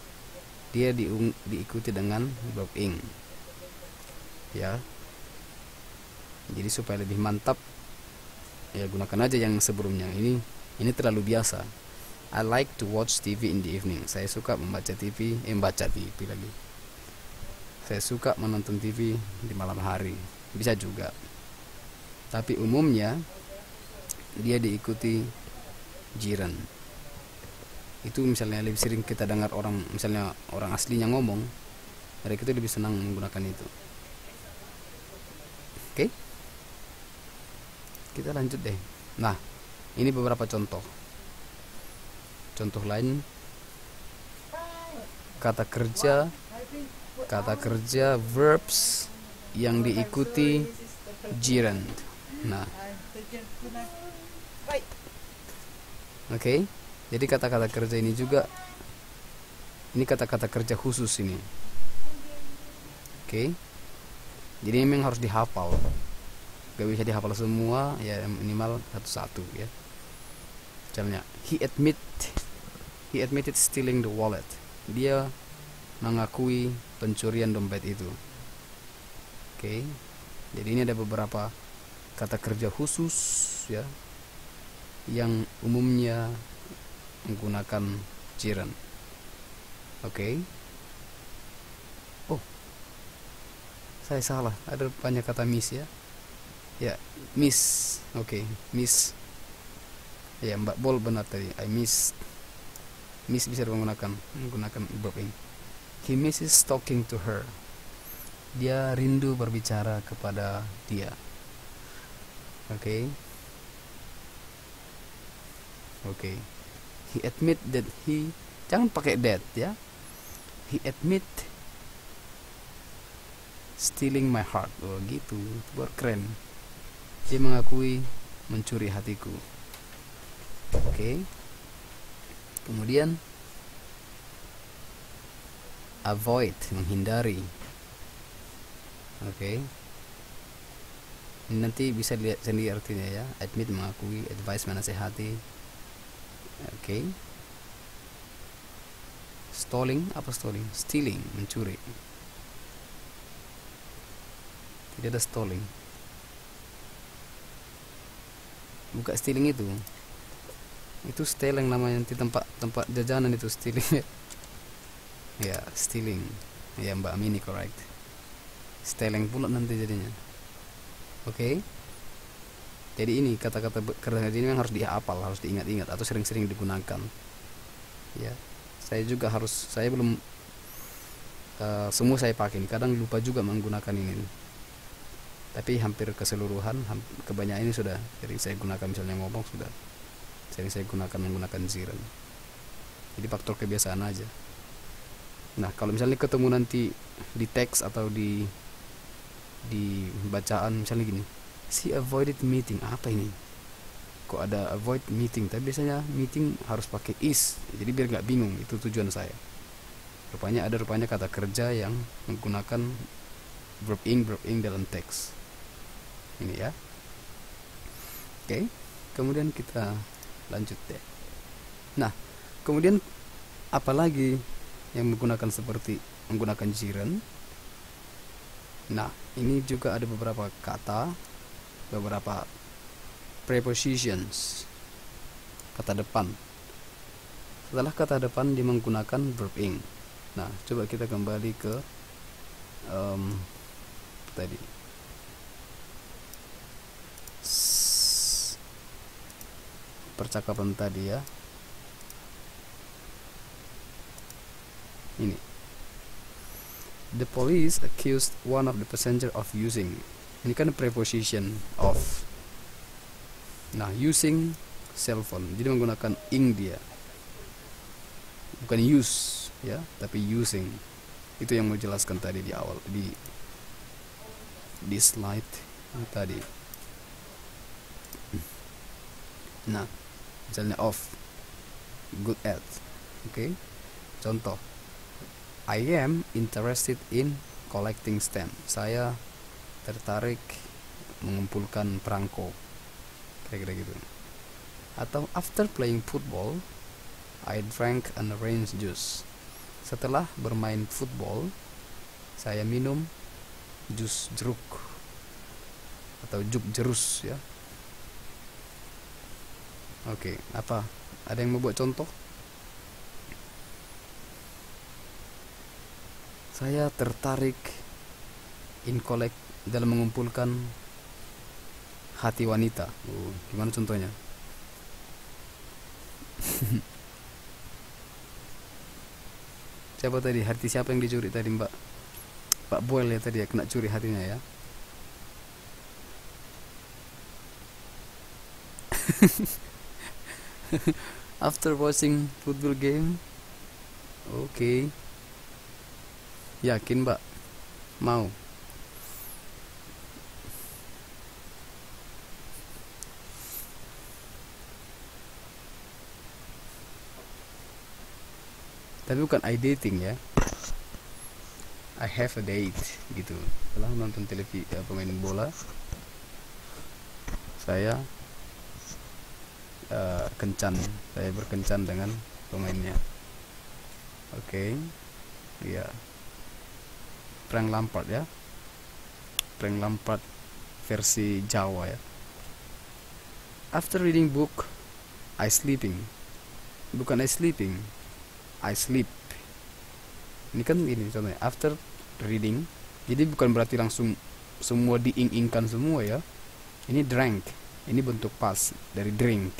A: dia di, diikuti dengan verb ing ya jadi supaya lebih mantap ya gunakan aja yang sebelumnya ini ini terlalu biasa I like to watch TV in the evening. Saya suka membaca TV, eh membaca TV lagi. Saya suka menonton TV di malam hari. Bisa juga. Tapi umumnya dia diikuti jiran. Itu misalnya lebih sering kita dengar orang misalnya orang aslinya ngomong, mereka itu lebih senang menggunakan itu. Oke? Kita lanjut deh. Nah, ini beberapa contoh contoh lain kata kerja kata kerja verbs yang diikuti gerund nah oke okay. Jadi kata-kata kerja ini juga ini kata-kata kerja khusus ini oke okay. jadi memang harus dihafal gak bisa dihafal semua ya minimal satu-satu ya misalnya he admit He admitted stealing the wallet. Dia mengakui pencurian dompet itu. Oke. Okay. Jadi ini ada beberapa kata kerja khusus ya yang umumnya menggunakan jiran. Oke. Okay. Oh. Saya salah. Ada banyak kata miss ya. Ya, miss. Oke, okay. miss. Ya, Mbak Bol benar tadi. I miss miss bisa menggunakan menggunakan verb ing he misses talking to her dia rindu berbicara kepada dia oke okay. oke okay. He admit that he jangan pakai that ya. He admit stealing my heart. Oh gitu. Buat keren. Dia mengakui mencuri hatiku. Oke. Okay kemudian avoid menghindari. Oke. Okay. ini nanti bisa lihat sendiri artinya ya. Admit mengakui advice menasehati oke. Okay. stalling apa stalling? Stealing mencuri. Tidak ada stalling. Buka stealing itu. Itu stealing namanya di tempat tempat jajanan itu stealing. Ya stealing. Ya mbak Mini correct. Stealing pula nanti jadinya. Oke. okay? Jadi ini kata-kata kerja ini memang harus dihafal harus diingat-ingat atau sering-sering digunakan. Ya saya juga harus saya belum uh, semua saya pakai kadang lupa juga menggunakan ini. Tapi hampir keseluruhan kebanyakan ini sudah jadi saya gunakan. Misalnya ngomong sudah sering saya gunakan menggunakan ziran jadi faktor kebiasaan aja. Nah kalau misalnya ketemu nanti di teks atau di di bacaan misalnya gini she avoided meeting apa ini? Kok ada avoid meeting? Tapi biasanya meeting harus pakai is. Jadi biar nggak bingung itu tujuan saya. Rupanya ada rupanya kata kerja yang menggunakan verb ing verb ing dalam teks. Ini ya. Oke kemudian kita lanjut deh. Nah kemudian apalagi yang menggunakan seperti menggunakan jiren? Nah ini juga ada beberapa kata beberapa prepositions. Kata depan. Setelah kata depan dia menggunakan verb ing nah coba kita kembali ke um, tadi. Percakapan tadi ya. Ini. The police accused one of the passenger of using ini kan preposition of Nah, using cell phone. Jadi menggunakan ing dia. Bukan use ya, tapi using. Itu yang mau jelaskan tadi di awal di di slide tadi. Nah, misalnya off good at. Oke. Okay? Contoh. I am interested in collecting stamp. Saya tertarik mengumpulkan perangko. Kira-kira gitu. Atau after playing football I drank an orange juice. Setelah bermain football saya minum jus jeruk atau juk jerus ya. Oke apa? Ada yang mau buat contoh? Saya tertarik in collect dalam mengumpulkan hati wanita. Oh, gimana contohnya? siapa tadi? Hati siapa yang dicuri tadi, Mbak? Pak Boel ya tadi ya kena curi hatinya ya. After watching football game, oke. Okay. Yakin, Mbak? Mau? Tapi bukan I dating ya. I have a date gitu. Setelah nonton televisi ya, pemain bola saya uh, kencan. Saya berkencan dengan pemainnya. Oke. Okay. ya Frank Lampard ya. Frank Lampard versi Jawa ya. After reading book I sleeping. Bukan I sleeping I sleep. Ini kan ini contohnya after reading jadi bukan berarti langsung semua diing-ingkan semua ya. Ini drank ini bentuk pas dari drink.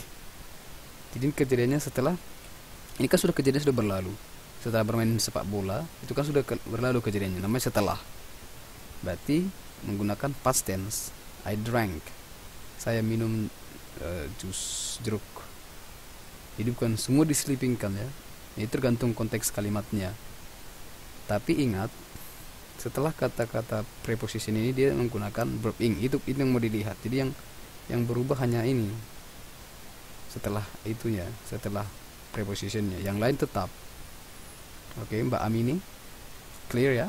A: Jadi kejadiannya setelah ini kan sudah kejadian sudah berlalu. Setelah bermain sepak bola itu kan sudah berlalu kejadiannya namanya setelah. Berarti menggunakan past tense I drank. Saya minum uh, jus jeruk. Jadi bukan semua diselipingkan ya ini tergantung konteks kalimatnya. Tapi ingat, setelah kata-kata preposition ini dia menggunakan verb ing. Itu itu yang mau dilihat. Jadi yang yang berubah hanya ini. Setelah itunya, setelah prepositionnya. Yang lain tetap. Oke, Mbak Amini, clear ya?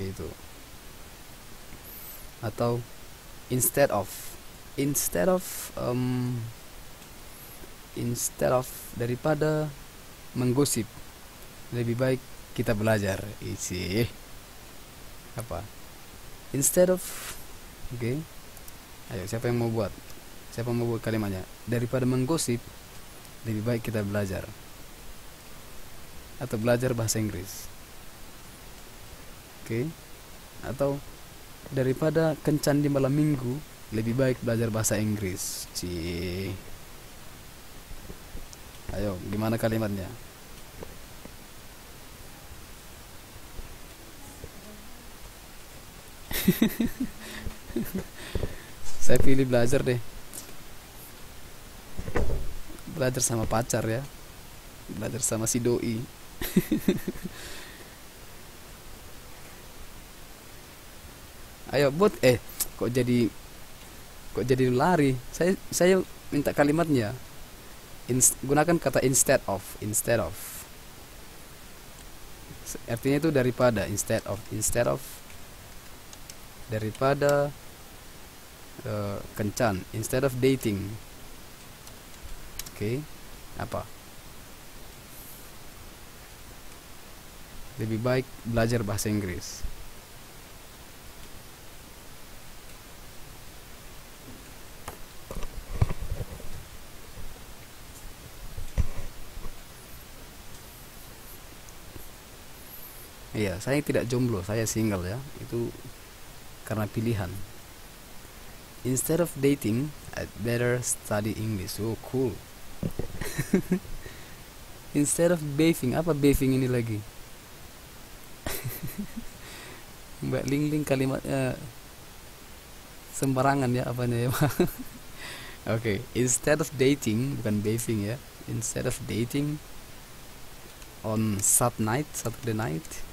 A: Itu. Atau instead of, instead of um, instead of daripada menggosip lebih baik kita belajar. Isi apa? Instead of oke okay. ayo siapa yang mau buat? Siapa mau buat kalimatnya? Daripada menggosip lebih baik kita belajar. Atau belajar bahasa Inggris. Oke okay. atau daripada kencan di malam minggu lebih baik belajar bahasa Inggris. Cie Ayo, gimana kalimatnya? Saya pilih belajar deh. Belajar sama pacar ya. Belajar sama si doi. ayo buat eh kok jadi kok jadi lari saya saya minta kalimatnya Ins- gunakan kata instead of instead of. Artinya itu daripada instead of instead of. Daripada eh, kencan instead of dating. Oke apa? Lebih baik belajar bahasa Inggris Iya, saya tidak jomblo, saya single ya. Itu karena pilihan. Instead of dating, I'd better study English. Oh, cool. Instead of bathing, apa bathing ini lagi? Mbak Ling Ling kalimatnya sembarangan ya apanya ya. Oke, instead of dating, bukan bathing ya. Instead of dating on Sat night, Saturday night,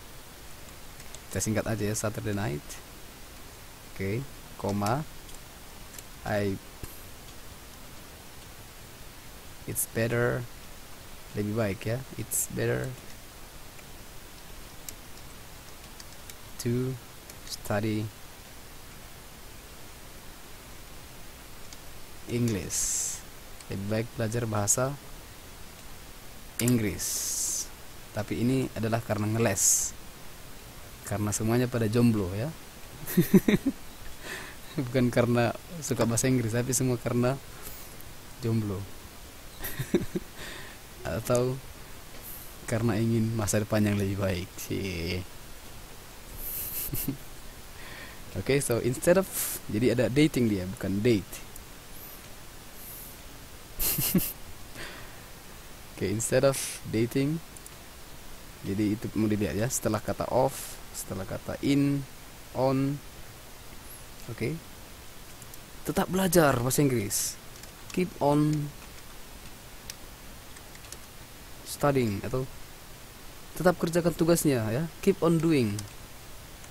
A: kita singkat aja ya Saturday night. Oke okay, koma. I it's better lebih baik ya. It's better to study English. Lebih baik belajar bahasa Inggris. Tapi ini adalah karena ngeles karena semuanya pada jomblo ya bukan karena suka bahasa Inggris tapi semua karena jomblo atau karena ingin masa depan yang lebih baik sih Oke, okay, so instead of jadi ada dating dia, bukan date. Oke, okay, instead of dating, jadi itu mau dilihat ya. Setelah kata off, setelah kata in, on, oke. Okay. Tetap belajar bahasa Inggris. Keep on studying atau tetap kerjakan tugasnya ya. Keep on doing.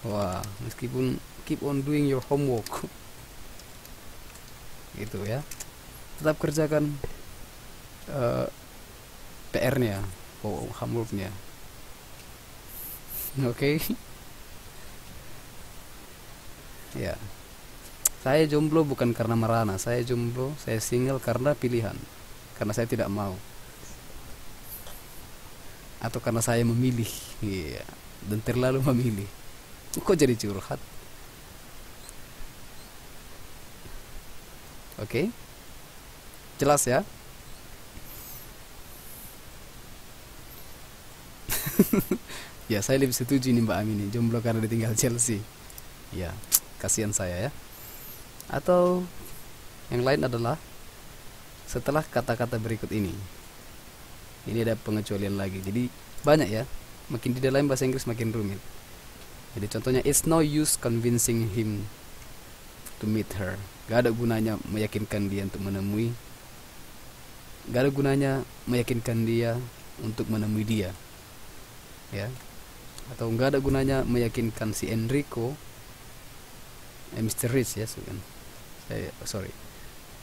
A: Wah, meskipun keep on doing your homework. gitu ya. Tetap kerjakan uh, PR-nya, oh, homework-nya. Oke. Okay. Ya. Saya jomblo bukan karena merana, saya jomblo, saya single karena pilihan. Karena saya tidak mau. Atau karena saya memilih, iya, dan terlalu memilih. Kok jadi curhat? Oke. Okay. Jelas ya? ya saya lebih setuju nih Mbak Amin jomblo karena ditinggal Chelsea ya kasihan saya ya. Atau yang lain adalah setelah kata-kata berikut ini ini ada pengecualian lagi. Jadi banyak ya makin di dalam bahasa Inggris makin rumit. Jadi contohnya it's no use convincing him to meet her. Gak ada gunanya meyakinkan dia untuk menemui. Gak ada gunanya meyakinkan dia untuk menemui dia. Ya. Atau nggak ada gunanya meyakinkan si Enrico Mr. Rich ya kan saya sorry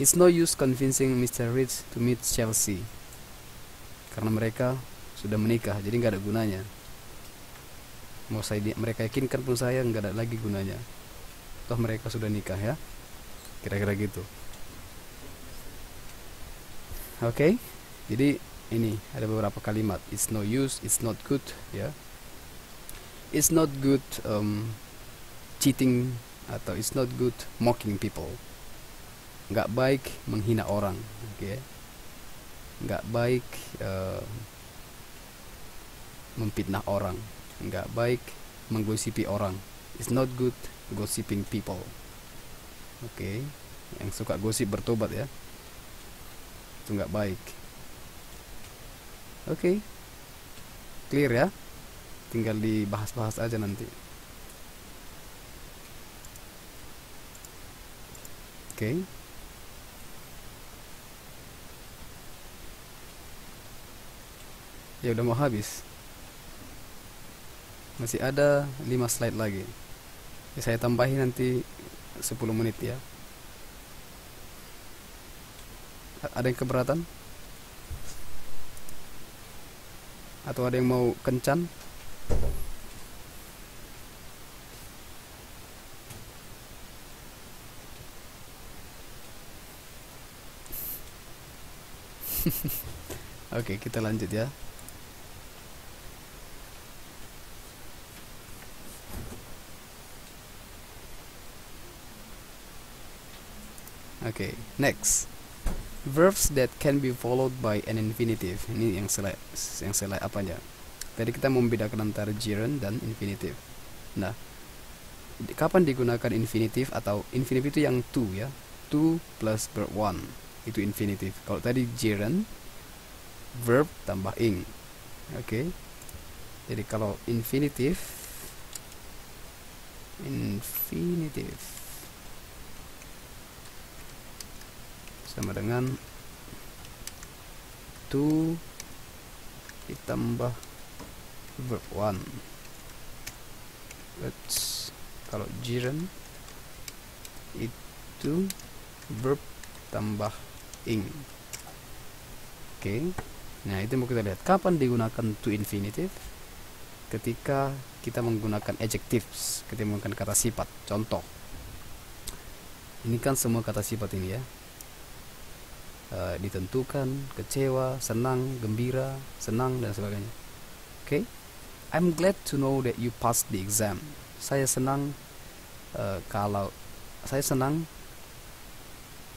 A: it's no use convincing Mr. Rich to meet Chelsea karena mereka sudah menikah jadi nggak ada gunanya mau saya mereka yakinkan pun saya nggak ada lagi gunanya toh mereka sudah nikah ya kira-kira gitu oke okay? jadi ini ada beberapa kalimat it's no use it's not good ya it's not good um, cheating atau it's not good mocking people. Nggak baik menghina orang oke? Okay? nggak baik uh, memfitnah orang. Nggak baik menggosipi orang. It's not good gossiping people oke? Okay? yang suka gosip bertobat ya? Itu nggak baik. Oke? Okay. clear ya? Tinggal dibahas-bahas aja nanti okay. ya udah mau habis masih ada 5 slide lagi Ya, saya tambahin nanti 10 menit ya. Ada yang keberatan? Atau ada yang mau kencan? Oke, kita lanjut ya. Oke, next. Verbs that can be followed by an infinitive. Ini yang saya yang saya apanya? Tadi kita membedakan antara gerund dan infinitive. Nah, kapan digunakan infinitive atau infinitive itu yang to ya? To plus verb one itu infinitive. Kalau tadi gerund verb tambah ing. Oke. Jadi kalau infinitive infinitive sama dengan to ditambah verb one. Let's kalau gerund itu verb tambah ing. Oke. Nah, itu mau kita lihat kapan digunakan to infinitive ketika kita menggunakan adjectives, ketika menggunakan kata sifat. Contoh. Ini kan semua kata sifat ini ya. Eh, ditentukan, kecewa, senang, gembira, senang dan sebagainya. Oke. I'm glad to know that you passed the exam. Saya senang eh, kalau saya senang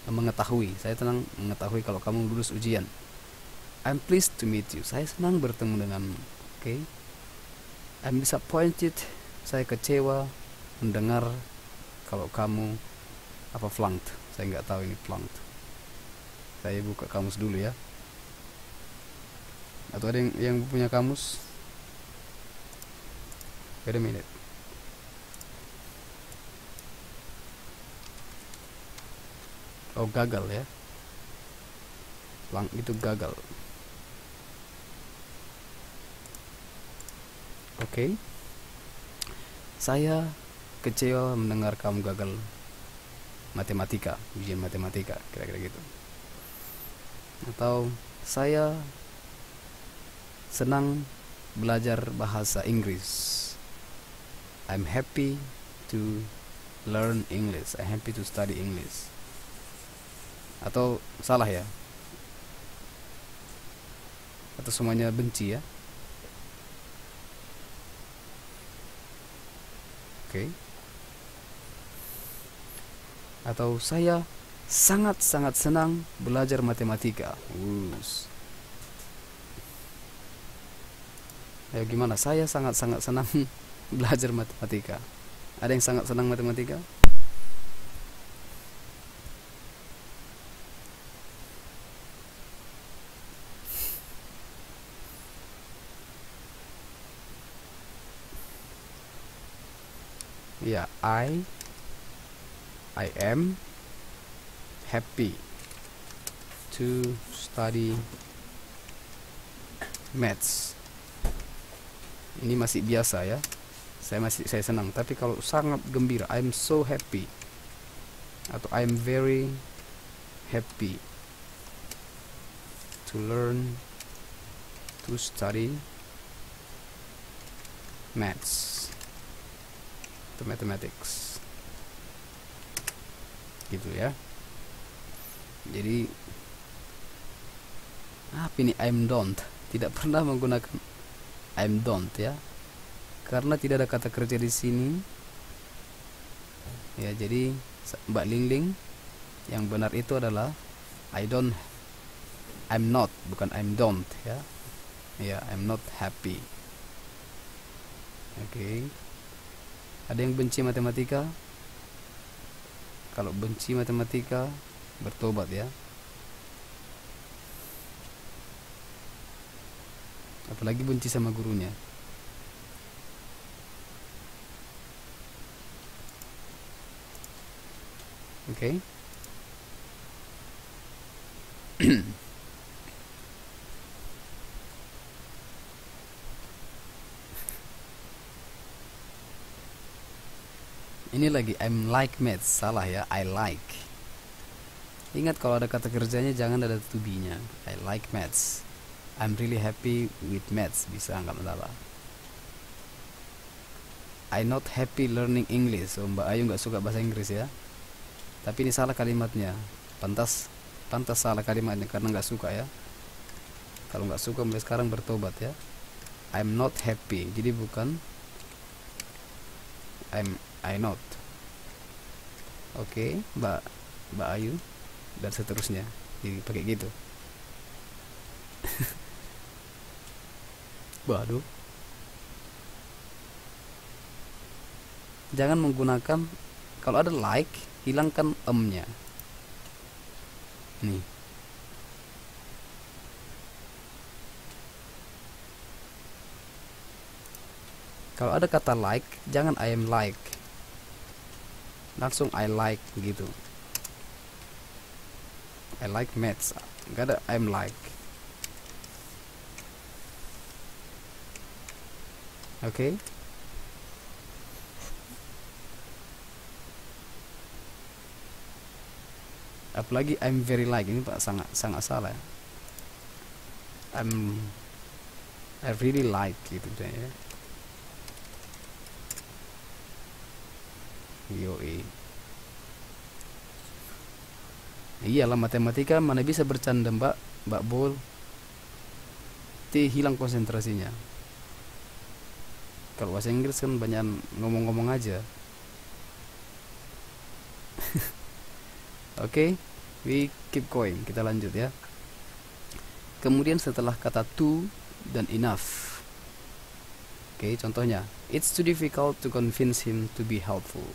A: mengetahui, saya senang mengetahui kalau kamu lulus ujian. I'm pleased to meet you. Saya senang bertemu denganmu. Oke. I'm disappointed. Saya kecewa mendengar kalau kamu apa flunked. Saya nggak tahu ini flunked. Saya buka kamus dulu ya. Atau ada yang punya kamus? Wait a minute. Oh gagal ya. Lang itu gagal. Oke. Saya kecewa mendengar kamu gagal matematika, ujian matematika, kira-kira gitu. Atau saya senang belajar bahasa Inggris. I'm happy to learn English. I'm happy to study English. Atau salah ya? Atau semuanya benci ya? Oke. Atau saya sangat-sangat senang belajar matematika. Wus. Ayo gimana? Saya sangat-sangat senang belajar matematika. Ada yang sangat senang matematika? Ya, I I am happy to study maths. Ini masih biasa ya. Saya masih saya senang, tapi kalau sangat gembira, I'm so happy. Atau I'm very happy to learn to study maths. To mathematics. Gitu ya. Jadi apa ini? I'm don't. Tidak pernah menggunakan I'm don't ya. Karena tidak ada kata kerja di sini. Ya jadi Mbak Lingling yang benar itu adalah I don't I'm not bukan I'm don't ya. Ya I'm not happy. Oke ada yang benci matematika? Kalau benci matematika bertobat ya. Apalagi benci sama gurunya. Oke ini lagi I'm like maths salah ya I like. Ingat kalau ada kata kerjanya jangan ada to be nya I like maths I'm really happy with maths bisa nggak masalah I not happy learning English. So Mbak Ayu nggak suka bahasa Inggris ya. Tapi ini salah kalimatnya. Pantas pantas salah kalimatnya karena nggak suka ya. Kalau nggak suka mulai sekarang bertobat ya. I'm not happy. Jadi bukan I'm I not oke Mbak Mbak Ayu dan seterusnya. Jadi pakai gitu. Waduh. Jangan menggunakan kalau ada like hilangkan emnya. Nih. Kalau ada kata like jangan I am like langsung I like gitu. I like maths nggak ada I'm like. Oke. Okay? apalagi I'm very like. Ini pak sangat sangat salah I'm I really like gitu ya Yoi. Iyalah matematika mana bisa bercanda mbak? Mbak Bol T hilang konsentrasinya. Kalau bahasa Inggris kan banyak ngomong-ngomong aja. Oke okay, We keep going. Kita lanjut ya. Kemudian setelah kata to dan enough. Oke okay, contohnya. It's too difficult to convince him to be helpful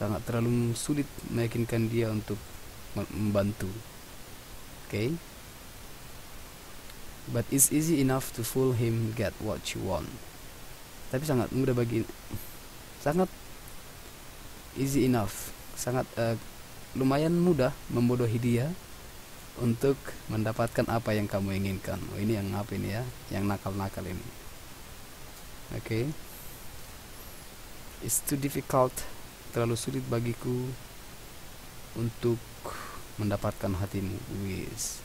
A: sangat terlalu sulit meyakinkan dia untuk membantu. Okay? But it's easy enough to fool him get what you want. Tapi sangat mudah bagi sangat easy enough, sangat uh, lumayan mudah membodohi dia untuk mendapatkan apa yang kamu inginkan. Oh, ini yang apa ini ya? Yang nakal-nakal ini. Oke. Okay. It's too difficult terlalu sulit bagiku untuk mendapatkan hatimu wis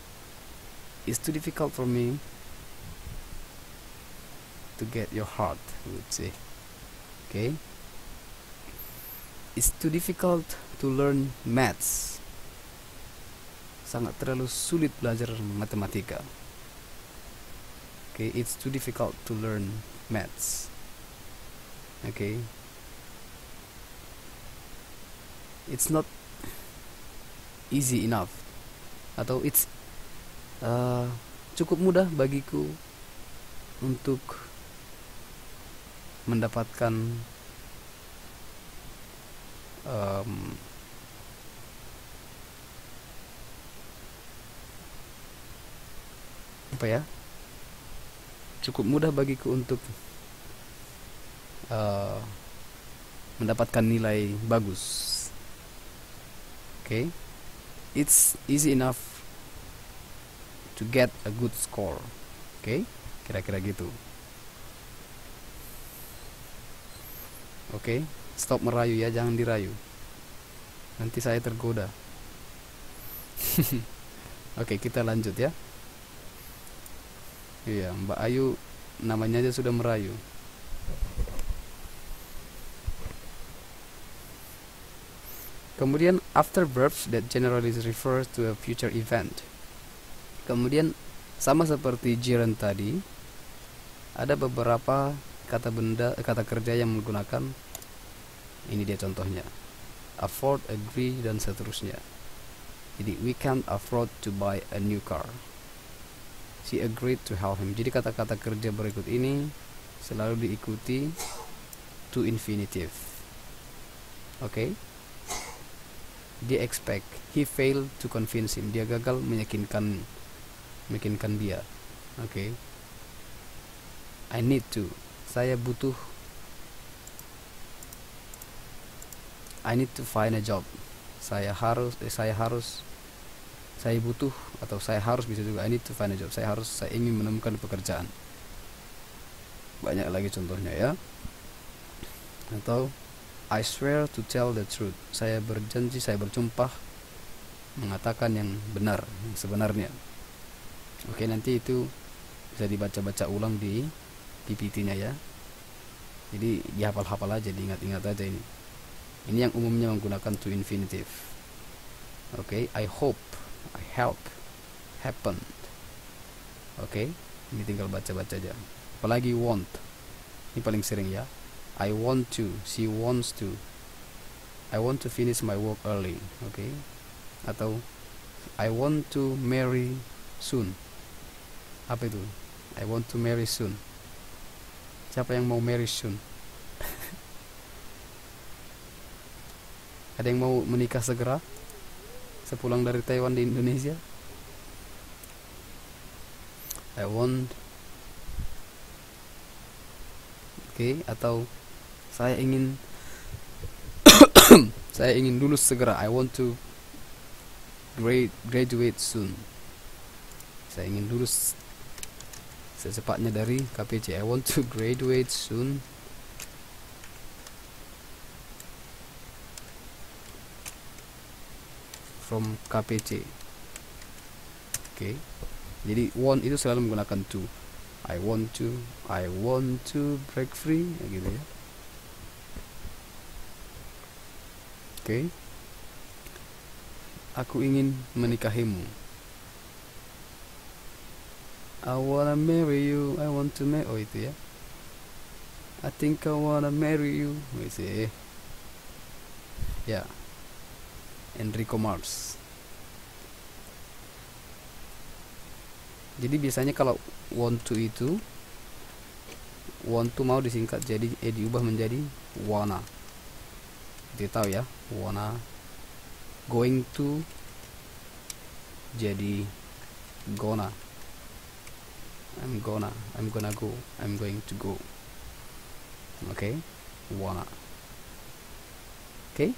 A: it's too difficult for me to get your heart would say. Okay? It's too difficult to learn maths. Sangat terlalu sulit belajar matematika. Okay? It's too difficult to learn maths. Okay it's not easy enough. Atau it's uh, cukup mudah bagiku untuk mendapatkan um, apa ya? Cukup mudah bagiku untuk uh, mendapatkan nilai bagus okay. It's easy enough to get a good score. Okay? kira-kira gitu. Oke okay? stop merayu ya jangan dirayu. Nanti saya tergoda. Oke okay, kita lanjut ya. Iya Mbak Ayu namanya aja sudah merayu Kemudian after verbs that generally refers to a future event. Kemudian sama seperti jiran tadi, ada beberapa kata benda kata kerja yang menggunakan ini dia contohnya. Afford, agree dan seterusnya. Jadi we can't afford to buy a new car. She agreed to help him. Jadi kata-kata kerja berikut ini selalu diikuti to infinitive. Oke. Okay? Dia expect he failed to convince him. Dia gagal meyakinkan meyakinkan dia. Oke okay. I need to. Saya butuh I need to find a job. Saya harus eh, saya harus saya butuh atau saya harus bisa juga I need to find a job. Saya harus saya ingin menemukan pekerjaan. Banyak lagi contohnya ya. Atau I swear to tell the truth. Saya berjanji, saya bersumpah mengatakan yang benar, yang sebenarnya. Oke, nanti itu bisa dibaca-baca ulang di PPT-nya ya. Jadi dihafal-hafal aja, diingat-ingat aja ini. Ini yang umumnya menggunakan to infinitive. Oke, I hope, I help, happened. Oke, ini tinggal baca-baca aja. Apalagi want. Ini paling sering ya. I want to, she wants to. I want to finish my work early? Okay? Atau I want to marry soon. Apa itu? I want to marry soon. Siapa yang mau marry soon? Ada yang mau menikah segera? Sepulang dari Taiwan di Indonesia? I want Oke, okay, atau saya ingin saya ingin lulus segera. I want to graduate soon. Saya ingin lulus secepatnya dari KPC I want to graduate soon. From KPC oke okay. jadi want itu selalu menggunakan to. I want to I want to break free gitu ya oke. Okay. aku ingin menikahimu. I wanna marry you I want to marry oh itu ya. I think I wanna marry you. Wait, ya. Yeah. Enrico Mars. Jadi biasanya kalau want to itu want to mau disingkat jadi eh diubah menjadi wanna kita tahu ya wanna going to jadi gonna. I'm gonna I'm gonna go I'm going to go. Oke okay? wanna. Oke okay?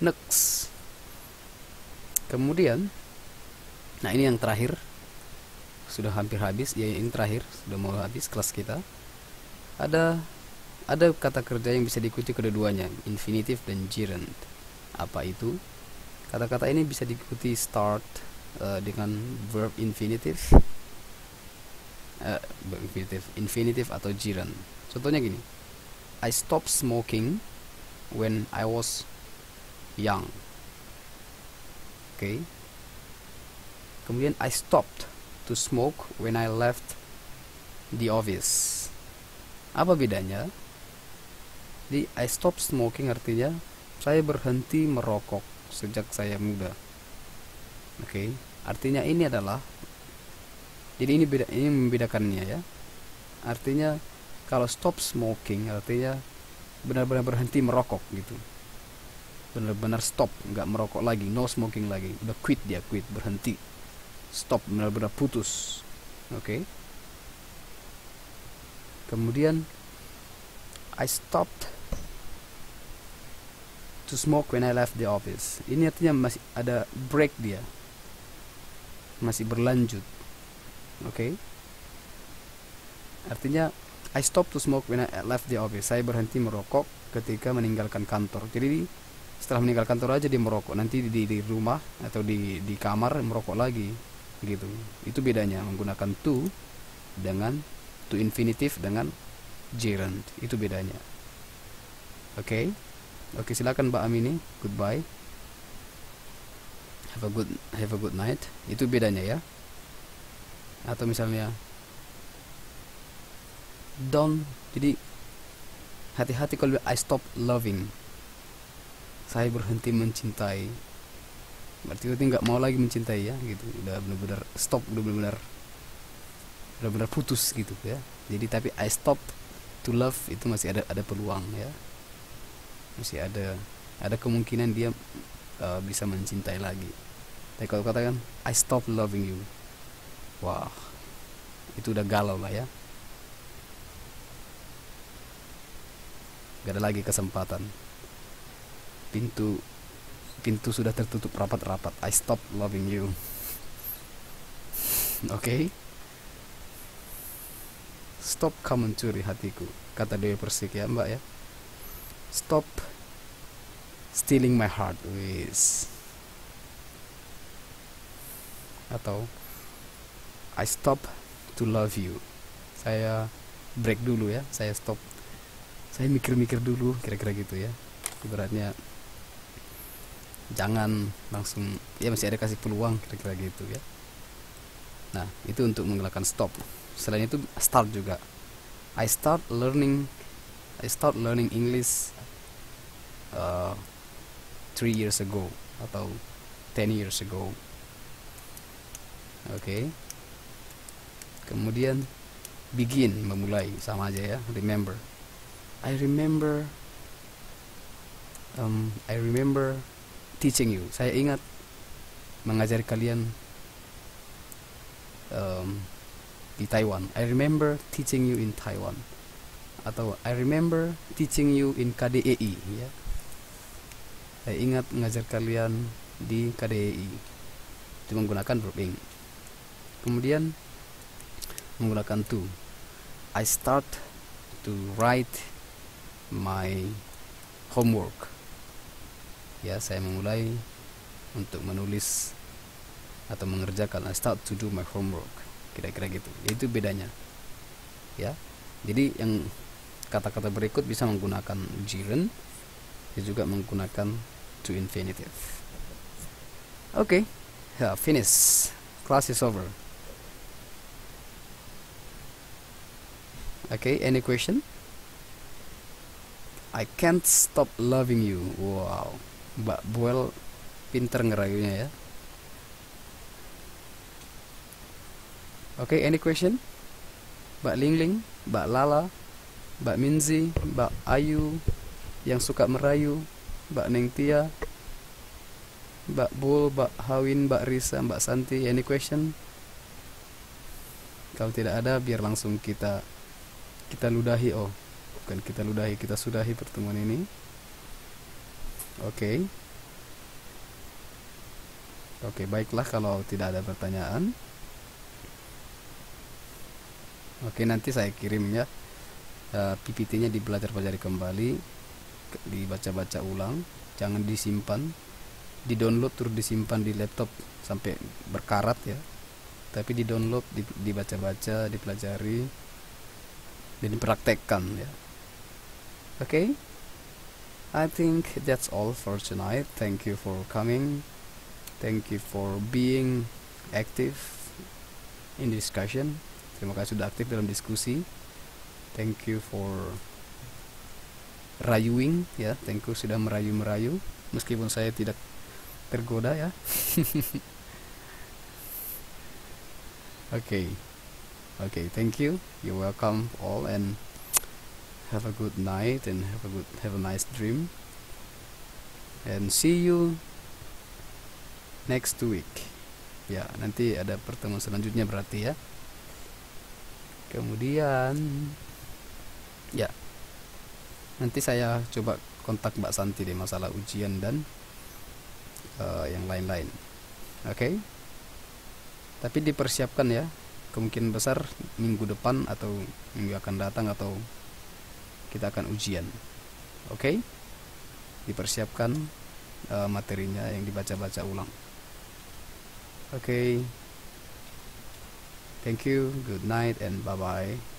A: next. Kemudian Nah ini yang terakhir. Sudah hampir habis ya ini terakhir sudah mau habis kelas kita. Ada ada kata kerja yang bisa diikuti kedua-duanya infinitive dan gerund. Apa itu? Kata-kata ini bisa diikuti start uh, dengan verb infinitive uh, infinitive infinitive atau gerund. Contohnya gini I stopped smoking when I was young. Oke okay. Kemudian I stopped to smoke when I left the office. Apa bedanya di I stopped smoking artinya saya berhenti merokok sejak saya muda. Oke okay. artinya ini adalah jadi ini beda ini membedakannya ya. Artinya kalau stop smoking artinya benar-benar berhenti merokok gitu. Benar-benar stop nggak merokok lagi no smoking lagi. Udah quit dia quit berhenti. Stop benar-benar putus. Oke. Okay? kemudian I stopped to smoke when I left the office. Ini artinya masih ada break dia. Masih berlanjut. Oke okay? artinya I stopped to smoke when I left the office. Saya berhenti merokok ketika meninggalkan kantor. Jadi setelah meninggalkan kantor aja dia merokok. Nanti di, di rumah atau di di kamar merokok lagi gitu. Itu bedanya menggunakan to dengan to infinitive dengan gerund. Itu bedanya. Oke okay? Oke silakan Mbak Amini. Goodbye. Have a good have a good night. Itu bedanya ya. Atau misalnya don't. Jadi hati-hati kalau I stop loving. Saya berhenti mencintai. Berarti berarti nggak mau lagi mencintai ya gitu. Udah benar-benar stop udah benar-benar benar-benar putus gitu ya. Jadi tapi I stop to love itu masih ada ada peluang ya masih ada ada kemungkinan dia uh, bisa mencintai lagi tapi kalau katakan I stop loving you wah itu udah galau lah ya gak ada lagi kesempatan pintu pintu sudah tertutup rapat-rapat. I stop loving you. Oke. Okay? Stop kamu mencuri hatiku, kata Dewi Persik ya, Mbak ya. Stop stealing my heart wis atau I stop to love you. Saya break dulu ya saya stop. Saya mikir-mikir dulu kira-kira gitu ya. Ibaratnya jangan langsung ya masih ada kasih peluang kira-kira gitu ya. Nah itu untuk menggunakan stop. Selain itu start juga. I start learning I start learning English uh, three years ago atau 10 years ago. Oke okay. kemudian begin memulai sama aja ya remember. I remember um, I remember teaching you. Saya ingat mengajari kalian um, di Taiwan. I remember teaching you in Taiwan atau I remember teaching you in KDEI ya. Saya ingat mengajar kalian di KDEI itu menggunakan verb ing. Kemudian menggunakan to. I start to write my homework. Ya saya memulai untuk menulis atau mengerjakan. I start to do my homework. Kira-kira gitu. Itu bedanya. Ya. Jadi yang kata-kata berikut bisa menggunakan gerund dia juga menggunakan to infinitive oke. Okay. ya finish. Class is over. Okay any question? I can't stop loving you. Wow. Mbak Buel pinter ngerayunya ya. Oke, okay, any question? Mbak Lingling, Mbak Lala, Mbak Minzi, Mbak Ayu yang suka merayu, Mbak Nengtia, Mbak Bul, Mbak Hawin, Mbak Risa, Mbak Santi, any question? Kalau tidak ada, biar langsung kita kita ludahi. Oh, bukan kita ludahi, kita sudahi pertemuan ini. Oke. Okay. Oke, okay, baiklah kalau tidak ada pertanyaan. Oke, nanti saya kirim ya. Uh, PPT-nya di belajar pelajari kembali, dibaca-baca ulang, jangan disimpan, di-download terus disimpan di laptop sampai berkarat ya. Tapi di-download, dibaca-baca, dipelajari dan dipraktekkan ya. Oke. Okay? I think that's all for tonight. Thank you for coming. Thank you for being active in discussion. Terima kasih sudah aktif dalam diskusi. Thank you for rayuing ya. Thank you sudah merayu-merayu meskipun saya tidak tergoda ya. Oke. Oke, okay, thank you. You're welcome all and have a good night and have a good have a nice dream. And see you next week. Ya, nanti ada pertemuan selanjutnya berarti ya kemudian ya nanti saya coba kontak Mbak Santi deh masalah ujian dan uh, yang lain-lain oke okay? tapi dipersiapkan ya kemungkinan besar minggu depan atau minggu akan datang atau kita akan ujian oke okay? dipersiapkan uh, materinya yang dibaca-baca ulang oke okay. Thank you, good night, and bye bye.